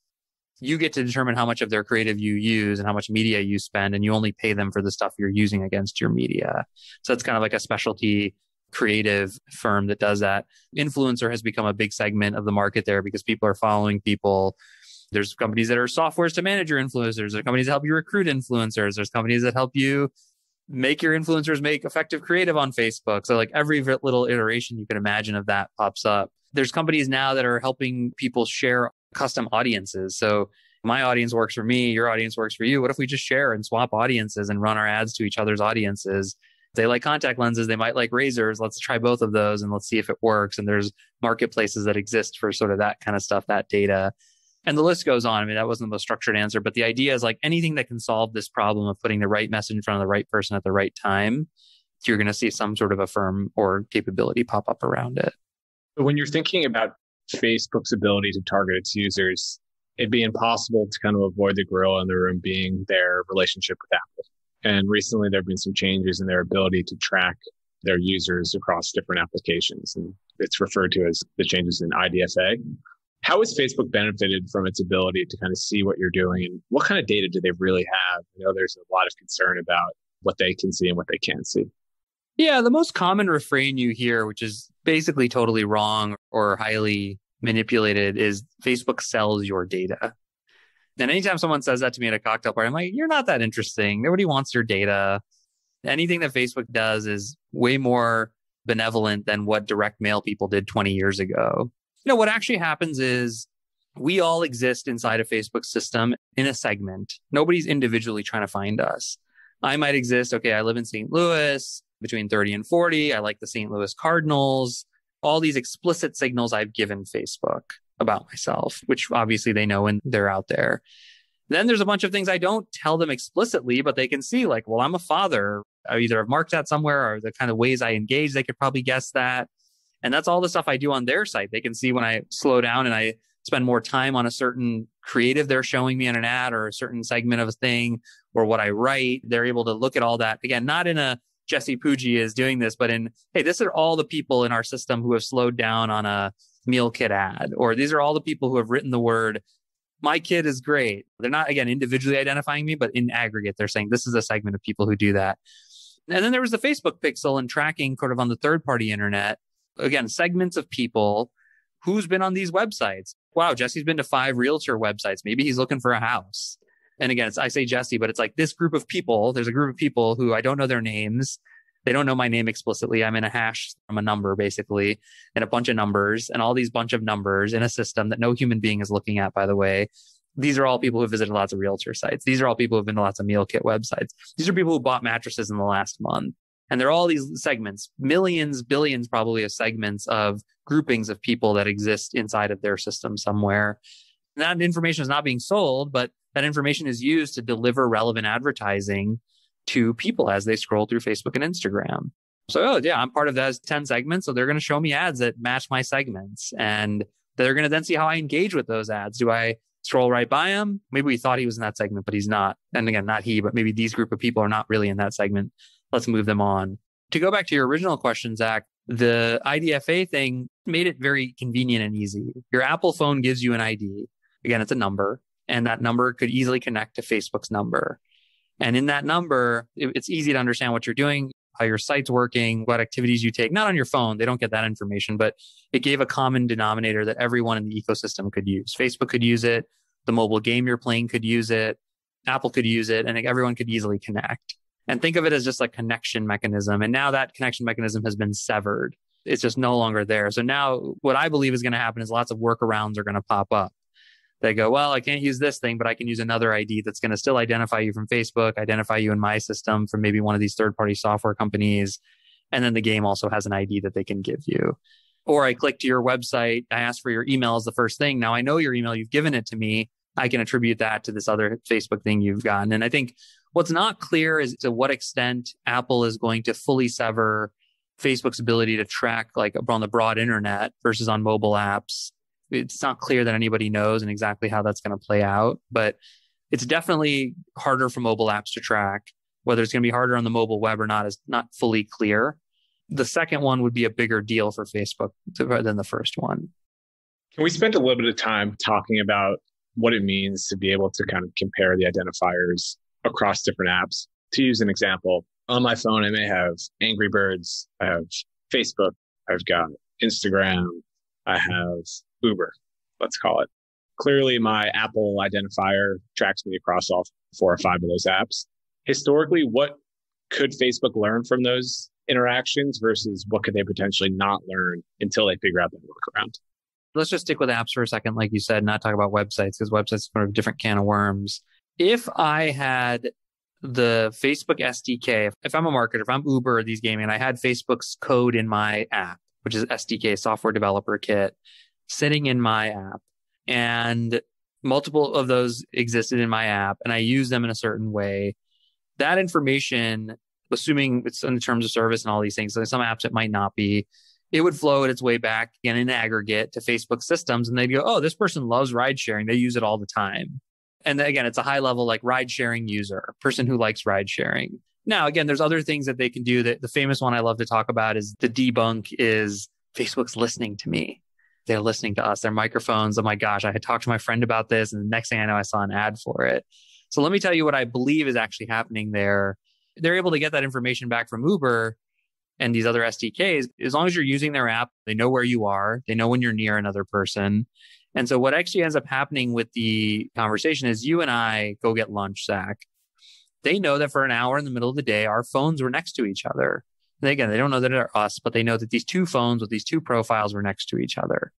you get to determine how much of their creative you use and how much media you spend, and you only pay them for the stuff you're using against your media. So it's kind of like a specialty creative firm that does that. Influencer has become a big segment of the market there because people are following people. There's companies that are softwares to manage your influencers. There's companies that help you recruit influencers. There's companies that help you make your influencers make effective creative on Facebook. So like every little iteration you can imagine of that pops up. There's companies now that are helping people share custom audiences. So my audience works for me, your audience works for you. What if we just share and swap audiences and run our ads to each other's audiences? They like contact lenses, they might like razors. Let's try both of those and let's see if it works. And there's marketplaces that exist for sort of that kind of stuff, that data. And the list goes on. I mean, that wasn't the most structured answer, but the idea is like anything that can solve this problem of putting the right message in front of the right person at the right time, you're going to see some sort of a firm or capability pop up around it. When you're thinking about Facebook's ability to target its users, it'd be impossible to kind of avoid the gorilla in the room being their relationship with Apple. And recently there have been some changes in their ability to track their users across different applications. And it's referred to as the changes in IDFA. How has Facebook benefited from its ability to kind of see what you're doing and what kind of data do they really have? I know there's a lot of concern about what they can see and what they can't see. Yeah, the most common refrain you hear, which is basically totally wrong or highly manipulated, is Facebook sells your data. And anytime someone says that to me at a cocktail party, I'm like, you're not that interesting. Nobody wants your data. Anything that Facebook does is way more benevolent than what direct mail people did 20 years ago. You know, what actually happens is we all exist inside a Facebook system in a segment. Nobody's individually trying to find us. I might exist. Okay. I live in St. Louis between 30 and 40. I like the St. Louis Cardinals. All these explicit signals I've given Facebook about myself, which obviously they know when they're out there. Then there's a bunch of things I don't tell them explicitly, but they can see like, well, I'm a father. I either have marked that somewhere or the kind of ways I engage, they could probably guess that. And that's all the stuff I do on their site. They can see when I slow down and I spend more time on a certain creative they're showing me in an ad or a certain segment of a thing or what I write. They're able to look at all that. Again, not in a Jesse Pujji is doing this, but in, hey, this are all the people in our system who have slowed down on a meal kit ad, or these are all the people who have written the word, my kid is great. They're not, again, individually identifying me, but in aggregate, they're saying this is a segment of people who do that. And then there was the Facebook pixel and tracking sort of on the third party internet. Again, segments of people who's been on these websites. Wow, Jesse's been to five realtor websites. Maybe he's looking for a house. And again, I say Jesse, but it's like this group of people. There's a group of people who I don't know their names. They don't know my name explicitly. I'm in a hash from a number basically and a bunch of numbers and all these bunch of numbers in a system that no human being is looking at, by the way. These are all people who visited lots of realtor sites. These are all people who've been to lots of meal kit websites. These are people who bought mattresses in the last month. And there are all these segments, millions, billions probably of segments of groupings of people that exist inside of their system somewhere. And that information is not being sold, but that information is used to deliver relevant advertising to people as they scroll through Facebook and Instagram. So, oh, yeah, I'm part of those 10 segments. So they're going to show me ads that match my segments. And they're going to then see how I engage with those ads. Do I scroll right by him? Maybe we thought he was in that segment, but he's not. And again, not he, but maybe these group of people are not really in that segment. Let's move them on. To go back to your original question, Zach, the IDFA thing made it very convenient and easy. Your Apple phone gives you an ID. Again, it's a number, and that number could easily connect to Facebook's number. And in that number, it's easy to understand what you're doing how your site's working, what activities you take, not on your phone. They don't get that information, but it gave a common denominator that everyone in the ecosystem could use. Facebook could use it. The mobile game you're playing could use it. Apple could use it and everyone could easily connect. And think of it as just a connection mechanism. And now that connection mechanism has been severed. It's just no longer there. So now what I believe is going to happen is lots of workarounds are going to pop up they go, well, I can't use this thing, but I can use another ID that's going to still identify you from Facebook, identify you in my system from maybe one of these third party software companies. And then the game also has an ID that they can give you. Or I click to your website, I ask for your email as the first thing. Now I know your email, you've given it to me. I can attribute that to this other Facebook thing you've gotten. And I think what's not clear is to what extent Apple is going to fully sever Facebook's ability to track like on the broad internet versus on mobile apps it's not clear that anybody knows and exactly how that's going to play out, but it's definitely harder for mobile apps to track. Whether it's going to be harder on the mobile web or not is not fully clear. The second one would be a bigger deal for Facebook than the first one. Can we spend a little bit of time talking about what it means to be able to kind of compare the identifiers across different apps? To use an example, on my phone, I may have Angry Birds, I have Facebook, I've got Instagram, I have Uber, let's call it. Clearly, my Apple identifier tracks me across all four or five of those apps. Historically, what could Facebook learn from those interactions versus what could they potentially not learn until they figure out the workaround? Let's just stick with apps for a second, like you said, not talk about websites because websites are a different can of worms. If I had the Facebook SDK, if I'm a marketer, if I'm Uber or these gaming, and I had Facebook's code in my app, which is SDK software developer kit, sitting in my app and multiple of those existed in my app and I use them in a certain way, that information, assuming it's in the terms of service and all these things, so some apps it might not be, it would flow at its way back again in aggregate to Facebook systems. And they'd go, oh, this person loves ride sharing. They use it all the time. And again, it's a high level like ride sharing user, person who likes ride sharing. Now, again, there's other things that they can do. That the famous one I love to talk about is the debunk is Facebook's listening to me they're listening to us, their microphones. Oh my gosh, I had talked to my friend about this. And the next thing I know, I saw an ad for it. So let me tell you what I believe is actually happening there. They're able to get that information back from Uber and these other SDKs. As long as you're using their app, they know where you are, they know when you're near another person. And so what actually ends up happening with the conversation is you and I go get lunch, Zach. They know that for an hour in the middle of the day, our phones were next to each other. Again, they don't know that they're us, but they know that these two phones with these two profiles were next to each other.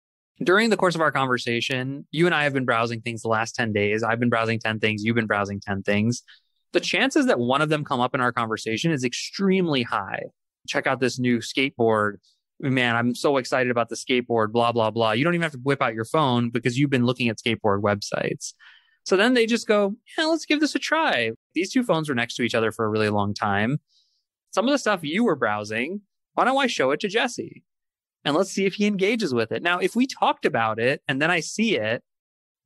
During the course of our conversation, you and I have been browsing things the last 10 days. I've been browsing 10 things. You've been browsing 10 things. The chances that one of them come up in our conversation is extremely high. Check out this new skateboard. Man, I'm so excited about the skateboard, blah, blah, blah. You don't even have to whip out your phone because you've been looking at skateboard websites. So then they just go, yeah, let's give this a try. These two phones were next to each other for a really long time some of the stuff you were browsing, why don't I show it to Jesse? And let's see if he engages with it. Now, if we talked about it and then I see it,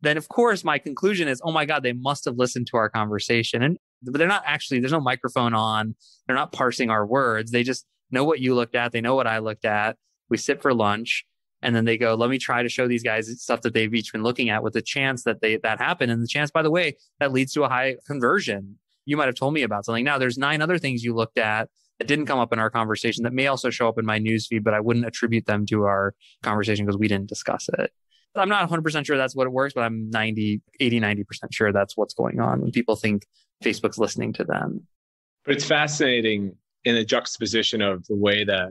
then of course my conclusion is, oh my God, they must have listened to our conversation. And but they're not actually, there's no microphone on. They're not parsing our words. They just know what you looked at. They know what I looked at. We sit for lunch and then they go, let me try to show these guys stuff that they've each been looking at with the chance that they, that happened. And the chance, by the way, that leads to a high conversion you might have told me about something. Now there's nine other things you looked at that didn't come up in our conversation that may also show up in my newsfeed, but I wouldn't attribute them to our conversation because we didn't discuss it. I'm not 100% sure that's what it works, but I'm 90, 80, 90% sure that's what's going on when people think Facebook's listening to them. But it's fascinating in the juxtaposition of the way that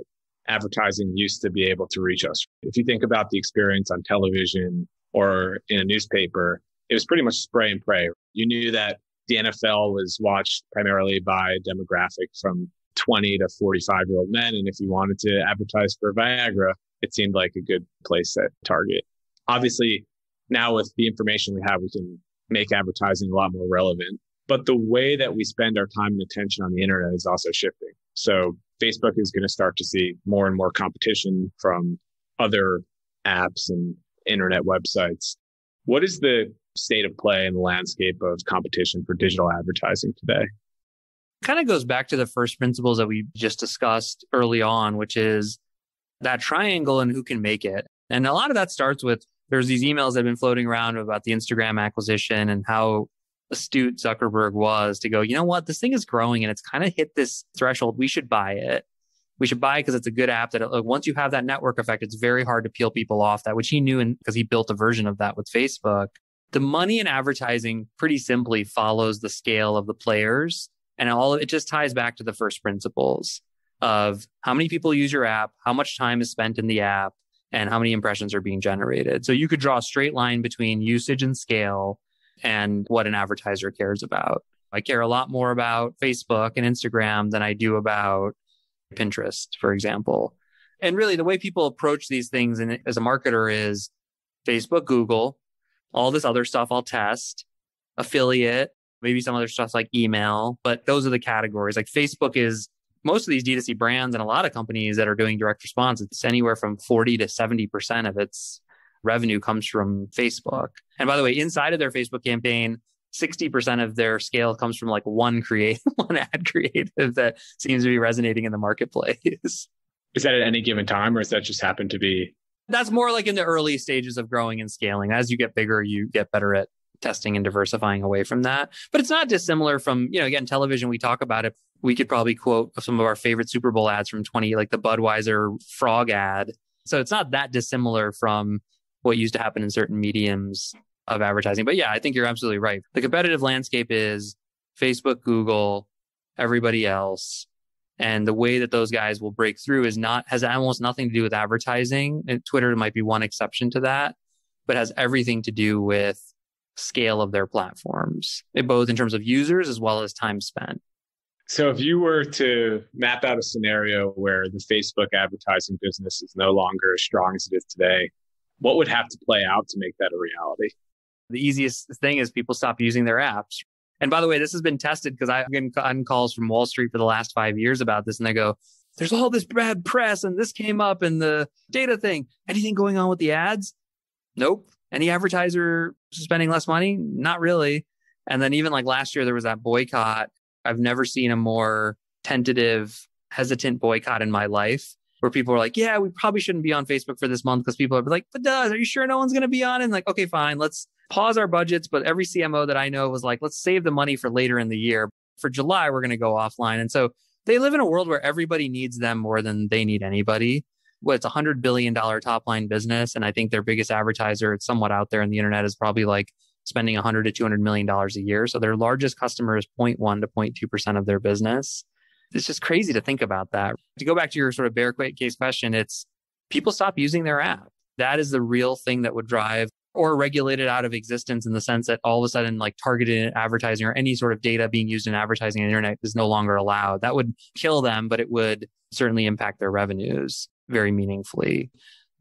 advertising used to be able to reach us. If you think about the experience on television or in a newspaper, it was pretty much spray and pray. You knew that the NFL was watched primarily by a demographic from 20 to 45 year old men. And if you wanted to advertise for Viagra, it seemed like a good place to target. Obviously, now with the information we have, we can make advertising a lot more relevant. But the way that we spend our time and attention on the internet is also shifting. So Facebook is going to start to see more and more competition from other apps and internet websites. What is the state of play in the landscape of competition for digital advertising today? Kind of goes back to the first principles that we just discussed early on, which is that triangle and who can make it. And a lot of that starts with there's these emails that have been floating around about the Instagram acquisition and how astute Zuckerberg was to go, you know what, this thing is growing and it's kind of hit this threshold. We should buy it. We should buy it because it's a good app that uh, once you have that network effect, it's very hard to peel people off that, which he knew because he built a version of that with Facebook. The money in advertising pretty simply follows the scale of the players. And all of it just ties back to the first principles of how many people use your app, how much time is spent in the app, and how many impressions are being generated. So you could draw a straight line between usage and scale and what an advertiser cares about. I care a lot more about Facebook and Instagram than I do about Pinterest, for example. And really, the way people approach these things in, as a marketer is Facebook, Google, all this other stuff I'll test, affiliate, maybe some other stuff like email, but those are the categories. Like Facebook is most of these D2C brands and a lot of companies that are doing direct response, it's anywhere from 40 to 70% of its revenue comes from Facebook. And by the way, inside of their Facebook campaign, 60% of their scale comes from like one create one ad creative that seems to be resonating in the marketplace. Is that at any given time or does that just happened to be? That's more like in the early stages of growing and scaling. As you get bigger, you get better at testing and diversifying away from that. But it's not dissimilar from, you know, again, television, we talk about it. We could probably quote some of our favorite Super Bowl ads from 20, like the Budweiser frog ad. So it's not that dissimilar from what used to happen in certain mediums of advertising. But yeah, I think you're absolutely right. The competitive landscape is Facebook, Google, everybody else. And the way that those guys will break through is not, has almost nothing to do with advertising. And Twitter might be one exception to that, but has everything to do with scale of their platforms, eh, both in terms of users as well as time spent. So, if you were to map out a scenario where the Facebook advertising business is no longer as strong as it is today, what would have to play out to make that a reality? The easiest thing is people stop using their apps. And by the way, this has been tested because I've gotten calls from Wall Street for the last five years about this. And they go, there's all this bad press and this came up in the data thing. Anything going on with the ads? Nope. Any advertiser spending less money? Not really. And then even like last year, there was that boycott. I've never seen a more tentative, hesitant boycott in my life where people were like, yeah, we probably shouldn't be on Facebook for this month because people are like, but does, are you sure no one's going to be on? And like, okay, fine, let's pause our budgets. But every CMO that I know was like, let's save the money for later in the year. For July, we're going to go offline. And so they live in a world where everybody needs them more than they need anybody. Well, it's a hundred billion dollar top line business. And I think their biggest advertiser, it's somewhat out there in the internet is probably like spending 100 to 200 million dollars a year. So their largest customer is 0.1 to 0.2% of their business it's just crazy to think about that. To go back to your sort of bear case question, it's people stop using their app. That is the real thing that would drive or regulated out of existence in the sense that all of a sudden, like targeted advertising or any sort of data being used in advertising on the internet is no longer allowed. That would kill them, but it would certainly impact their revenues very meaningfully.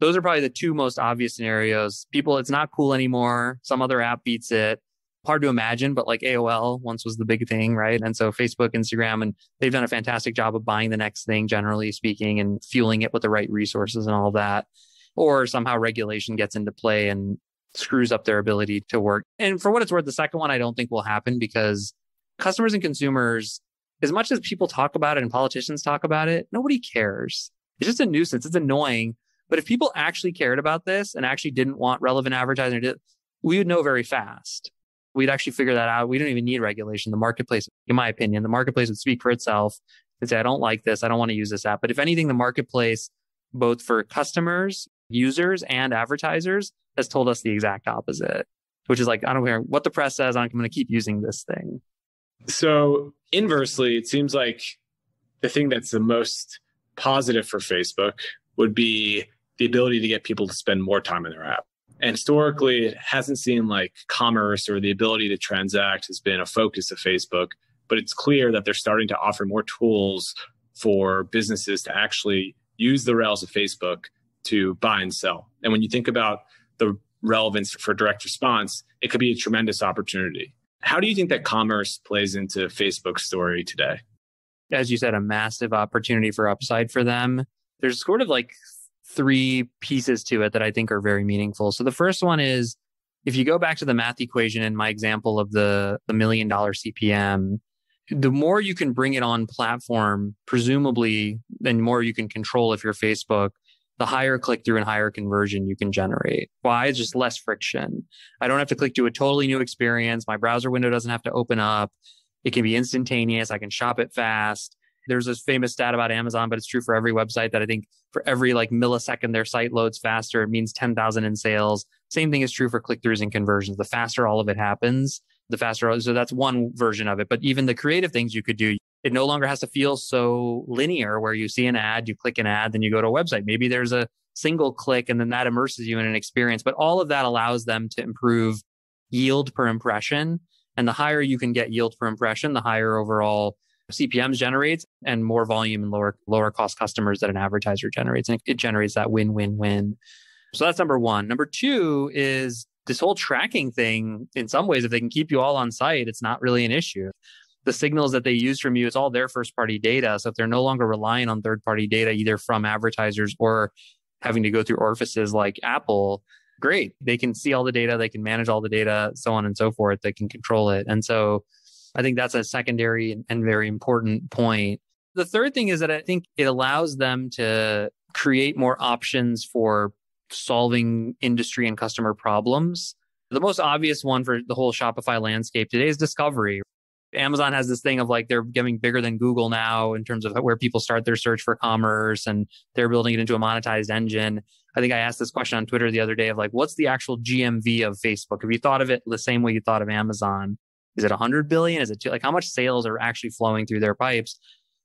Those are probably the two most obvious scenarios. People, it's not cool anymore. Some other app beats it hard to imagine, but like AOL once was the big thing, right? And so Facebook, Instagram, and they've done a fantastic job of buying the next thing, generally speaking, and fueling it with the right resources and all that. Or somehow regulation gets into play and screws up their ability to work. And for what it's worth, the second one I don't think will happen because customers and consumers, as much as people talk about it and politicians talk about it, nobody cares. It's just a nuisance. It's annoying. But if people actually cared about this and actually didn't want relevant advertising, we would know very fast we'd actually figure that out. We don't even need regulation. The marketplace, in my opinion, the marketplace would speak for itself and say, I don't like this. I don't want to use this app. But if anything, the marketplace, both for customers, users, and advertisers, has told us the exact opposite, which is like, I don't care what the press says. I'm going to keep using this thing. So, inversely, it seems like the thing that's the most positive for Facebook would be the ability to get people to spend more time in their app. And historically, it hasn't seemed like commerce or the ability to transact has been a focus of Facebook, but it's clear that they're starting to offer more tools for businesses to actually use the rails of Facebook to buy and sell. And when you think about the relevance for direct response, it could be a tremendous opportunity. How do you think that commerce plays into Facebook's story today? As you said, a massive opportunity for upside for them. There's sort of like three pieces to it that I think are very meaningful. So the first one is if you go back to the math equation in my example of the, the million dollar CPM, the more you can bring it on platform, presumably, the more you can control if you're Facebook, the higher click through and higher conversion you can generate. Why? It's just less friction. I don't have to click to a totally new experience. My browser window doesn't have to open up. It can be instantaneous. I can shop it fast. There's this famous stat about Amazon, but it's true for every website that I think for every like millisecond their site loads faster, it means 10,000 in sales. Same thing is true for click throughs and conversions. The faster all of it happens, the faster. So that's one version of it. But even the creative things you could do, it no longer has to feel so linear where you see an ad, you click an ad, then you go to a website. Maybe there's a single click and then that immerses you in an experience. But all of that allows them to improve yield per impression. And the higher you can get yield per impression, the higher overall CPMs generates and more volume and lower lower cost customers that an advertiser generates. And it generates that win win win. So that's number one. Number two is this whole tracking thing. In some ways, if they can keep you all on site, it's not really an issue. The signals that they use from you, it's all their first party data. So if they're no longer relying on third party data, either from advertisers or having to go through orifices like Apple, great. They can see all the data, they can manage all the data, so on and so forth. They can control it. And so I think that's a secondary and very important point. The third thing is that I think it allows them to create more options for solving industry and customer problems. The most obvious one for the whole Shopify landscape today is discovery. Amazon has this thing of like they're getting bigger than Google now in terms of where people start their search for commerce and they're building it into a monetized engine. I think I asked this question on Twitter the other day of like, what's the actual GMV of Facebook? Have you thought of it the same way you thought of Amazon? Is it 100 billion? Is it two, like how much sales are actually flowing through their pipes?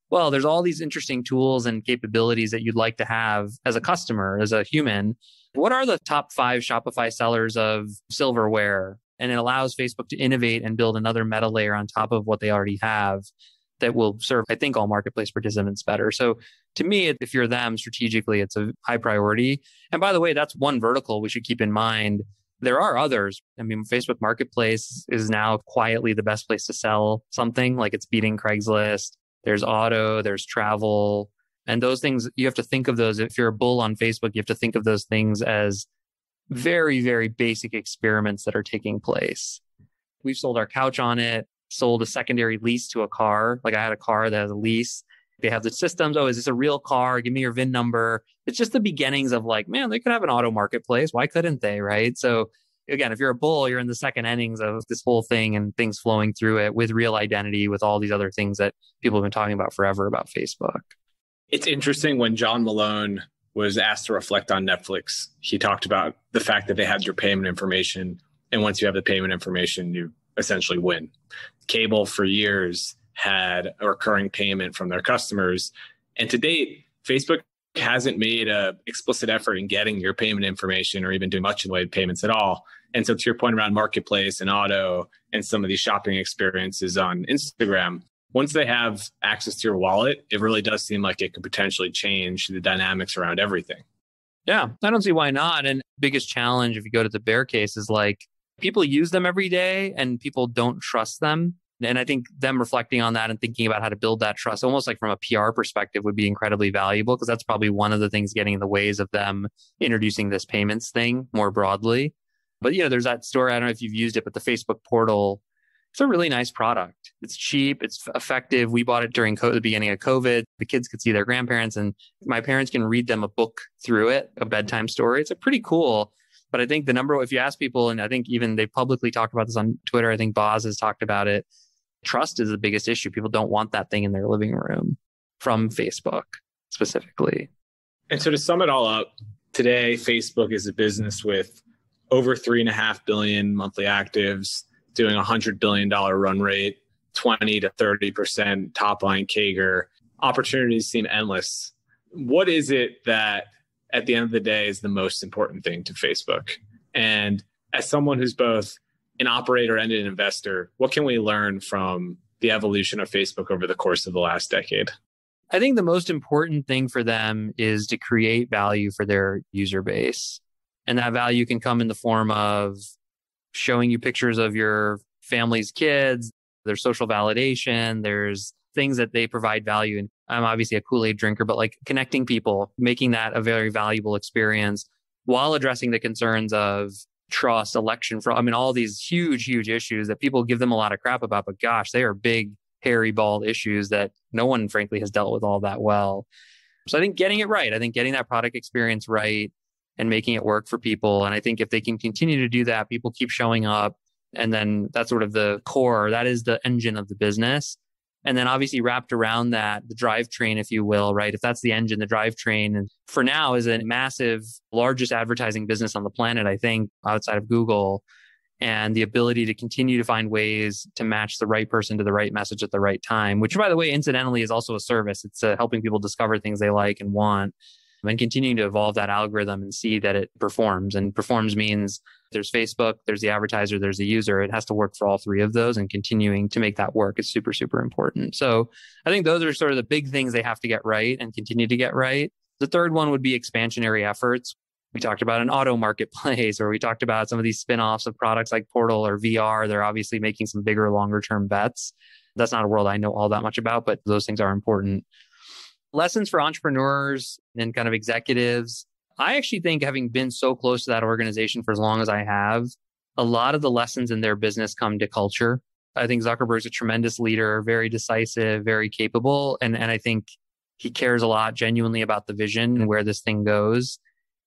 Well, there's all these interesting tools and capabilities that you'd like to have as a customer, as a human. What are the top five Shopify sellers of silverware? And it allows Facebook to innovate and build another meta layer on top of what they already have that will serve, I think, all marketplace participants better. So to me, if you're them strategically, it's a high priority. And by the way, that's one vertical we should keep in mind there are others. I mean, Facebook Marketplace is now quietly the best place to sell something, like it's beating Craigslist. There's auto, there's travel. And those things, you have to think of those. If you're a bull on Facebook, you have to think of those things as Mm-hmm. very, very basic experiments that are taking place. We've sold our couch on it, sold a secondary lease to a car. Like I had a car that has a lease. They have the systems. Oh, is this a real car? Give me your VIN number. It's just the beginnings of like, man, they could have an auto marketplace. Why couldn't they? Right. So again, if you're a bull, you're in the second innings of this whole thing and things flowing through it with real identity, with all these other things that people have been talking about forever about Facebook. It's interesting when John Malone was asked to reflect on Netflix, he talked about the fact that they had your payment information. And once you have the payment information, you essentially win. Cable for years had a recurring payment from their customers. And to date, Facebook hasn't made a explicit effort in getting your payment information or even doing much in the way of payments at all. And so to your point around marketplace and auto and some of these shopping experiences on Instagram, once they have access to your wallet, it really does seem like it could potentially change the dynamics around everything. Yeah, I don't see why not. And biggest challenge if you go to the bear case is like people use them every day and people don't trust them. And I think them reflecting on that and thinking about how to build that trust, almost like from a PR perspective, would be incredibly valuable because that's probably one of the things getting in the ways of them introducing this payments thing more broadly. But, you know, there's that story. I don't know if you've used it, but the Facebook portal, it's a really nice product. It's cheap, it's effective. We bought it during the beginning of COVID. The kids could see their grandparents, and my parents can read them a book through it, a bedtime story. It's a pretty cool. But I think the number, if you ask people, and I think even they publicly talked about this on Twitter, I think Boz has talked about it trust is the biggest issue. People don't want that thing in their living room from Facebook specifically. And so to sum it all up, today Facebook is a business with over three and a half billion monthly actives, doing a hundred billion dollar run rate, 20 to 30% top line CAGR. Opportunities seem endless. What is it that at the end of the day is the most important thing to Facebook? And as someone who's both an operator and an investor, what can we learn from the evolution of Facebook over the course of the last decade? I think the most important thing for them is to create value for their user base. And that value can come in the form of showing you pictures of your family's kids, there's social validation, there's things that they provide value. And I'm obviously a Kool Aid drinker, but like connecting people, making that a very valuable experience while addressing the concerns of trust, election fraud. I mean, all these huge, huge issues that people give them a lot of crap about, but gosh, they are big, hairy, bald issues that no one, frankly, has dealt with all that well. So I think getting it right, I think getting that product experience right and making it work for people. And I think if they can continue to do that, people keep showing up. And then that's sort of the core, that is the engine of the business. And then obviously wrapped around that, the drivetrain, if you will, right? If that's the engine, the drivetrain, for now is a massive, largest advertising business on the planet, I think, outside of Google. And the ability to continue to find ways to match the right person to the right message at the right time, which, by the way, incidentally, is also a service. It's uh, helping people discover things they like and want and continuing to evolve that algorithm and see that it performs. And performs means there's Facebook, there's the advertiser, there's the user. It has to work for all three of those and continuing to make that work is super, super important. So I think those are sort of the big things they have to get right and continue to get right. The third one would be expansionary efforts. We talked about an auto marketplace, or we talked about some of these spin-offs of products like Portal or VR. They're obviously making some bigger, longer term bets. That's not a world I know all that much about, but those things are important lessons for entrepreneurs and kind of executives. I actually think having been so close to that organization for as long as I have, a lot of the lessons in their business come to culture. I think Zuckerberg's a tremendous leader, very decisive, very capable. And, and I think he cares a lot genuinely about the vision and where this thing goes.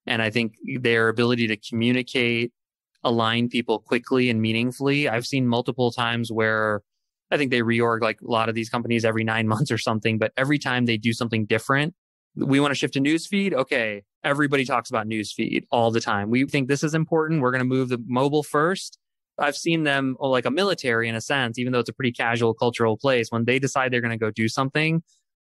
And I think their ability to communicate, align people quickly and meaningfully. I've seen multiple times where I think they reorg like a lot of these companies every nine months or something, but every time they do something different, we want to shift to newsfeed. Okay. Everybody talks about newsfeed all the time. We think this is important. We're going to move the mobile first. I've seen them oh, like a military in a sense, even though it's a pretty casual cultural place. When they decide they're going to go do something,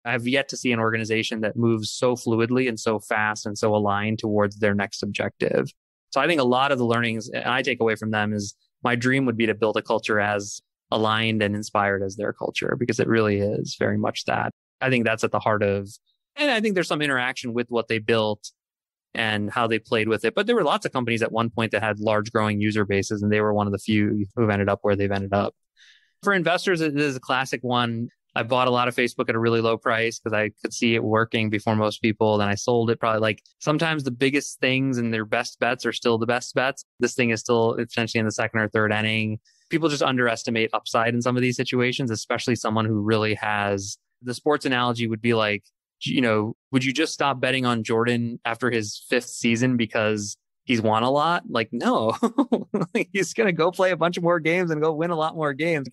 I've yet to see an organization that moves so fluidly and so fast and so aligned towards their next objective. So I think a lot of the learnings I take away from them is my dream would be to build a culture as aligned and inspired as their culture because it really is very much that. I think that's at the heart of, and I think there's some interaction with what they built and how they played with it. But there were lots of companies at one point that had large growing user bases, and they were one of the few who've ended up where they've ended up. For investors, it is a classic one. I bought a lot of Facebook at a really low price because I could see it working before most people. Then I sold it probably like sometimes the biggest things and their best bets are still the best bets. This thing is still essentially in the second or third inning people just underestimate upside in some of these situations, especially someone who really has the sports analogy would be like, you know, would you just stop betting on Jordan after his fifth season because he's won a lot? Like, no, he's going to go play a bunch of more games and go win a lot more games.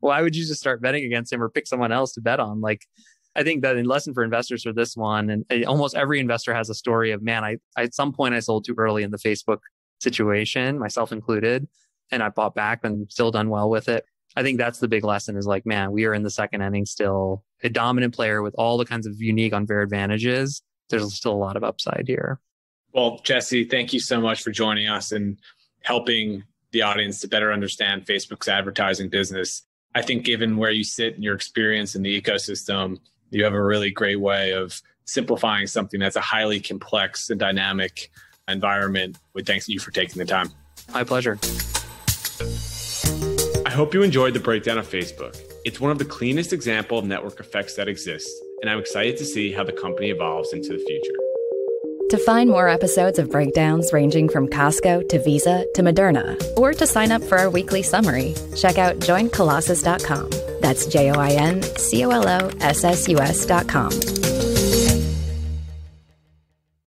Why would you just start betting against him or pick someone else to bet on? Like, I think that in lesson for investors for this one, and almost every investor has a story of, man, I at some point I sold too early in the Facebook situation, myself included and I bought back and still done well with it. I think that's the big lesson is like, man, we are in the second inning still, a dominant player with all the kinds of unique unfair advantages. There's still a lot of upside here. Well, Jesse, thank you so much for joining us and helping the audience to better understand Facebook's advertising business. I think given where you sit and your experience in the ecosystem, you have a really great way of simplifying something that's a highly complex and dynamic environment. We thank you for taking the time. My pleasure. I hope you enjoyed the breakdown of Facebook. It's one of the cleanest example of network effects that exists, and I'm excited to see how the company evolves into the future. To find more episodes of breakdowns ranging from Costco to Visa to Moderna, or to sign up for our weekly summary, check out joincolossus.com. That's J O I N C O L O S S U S.com.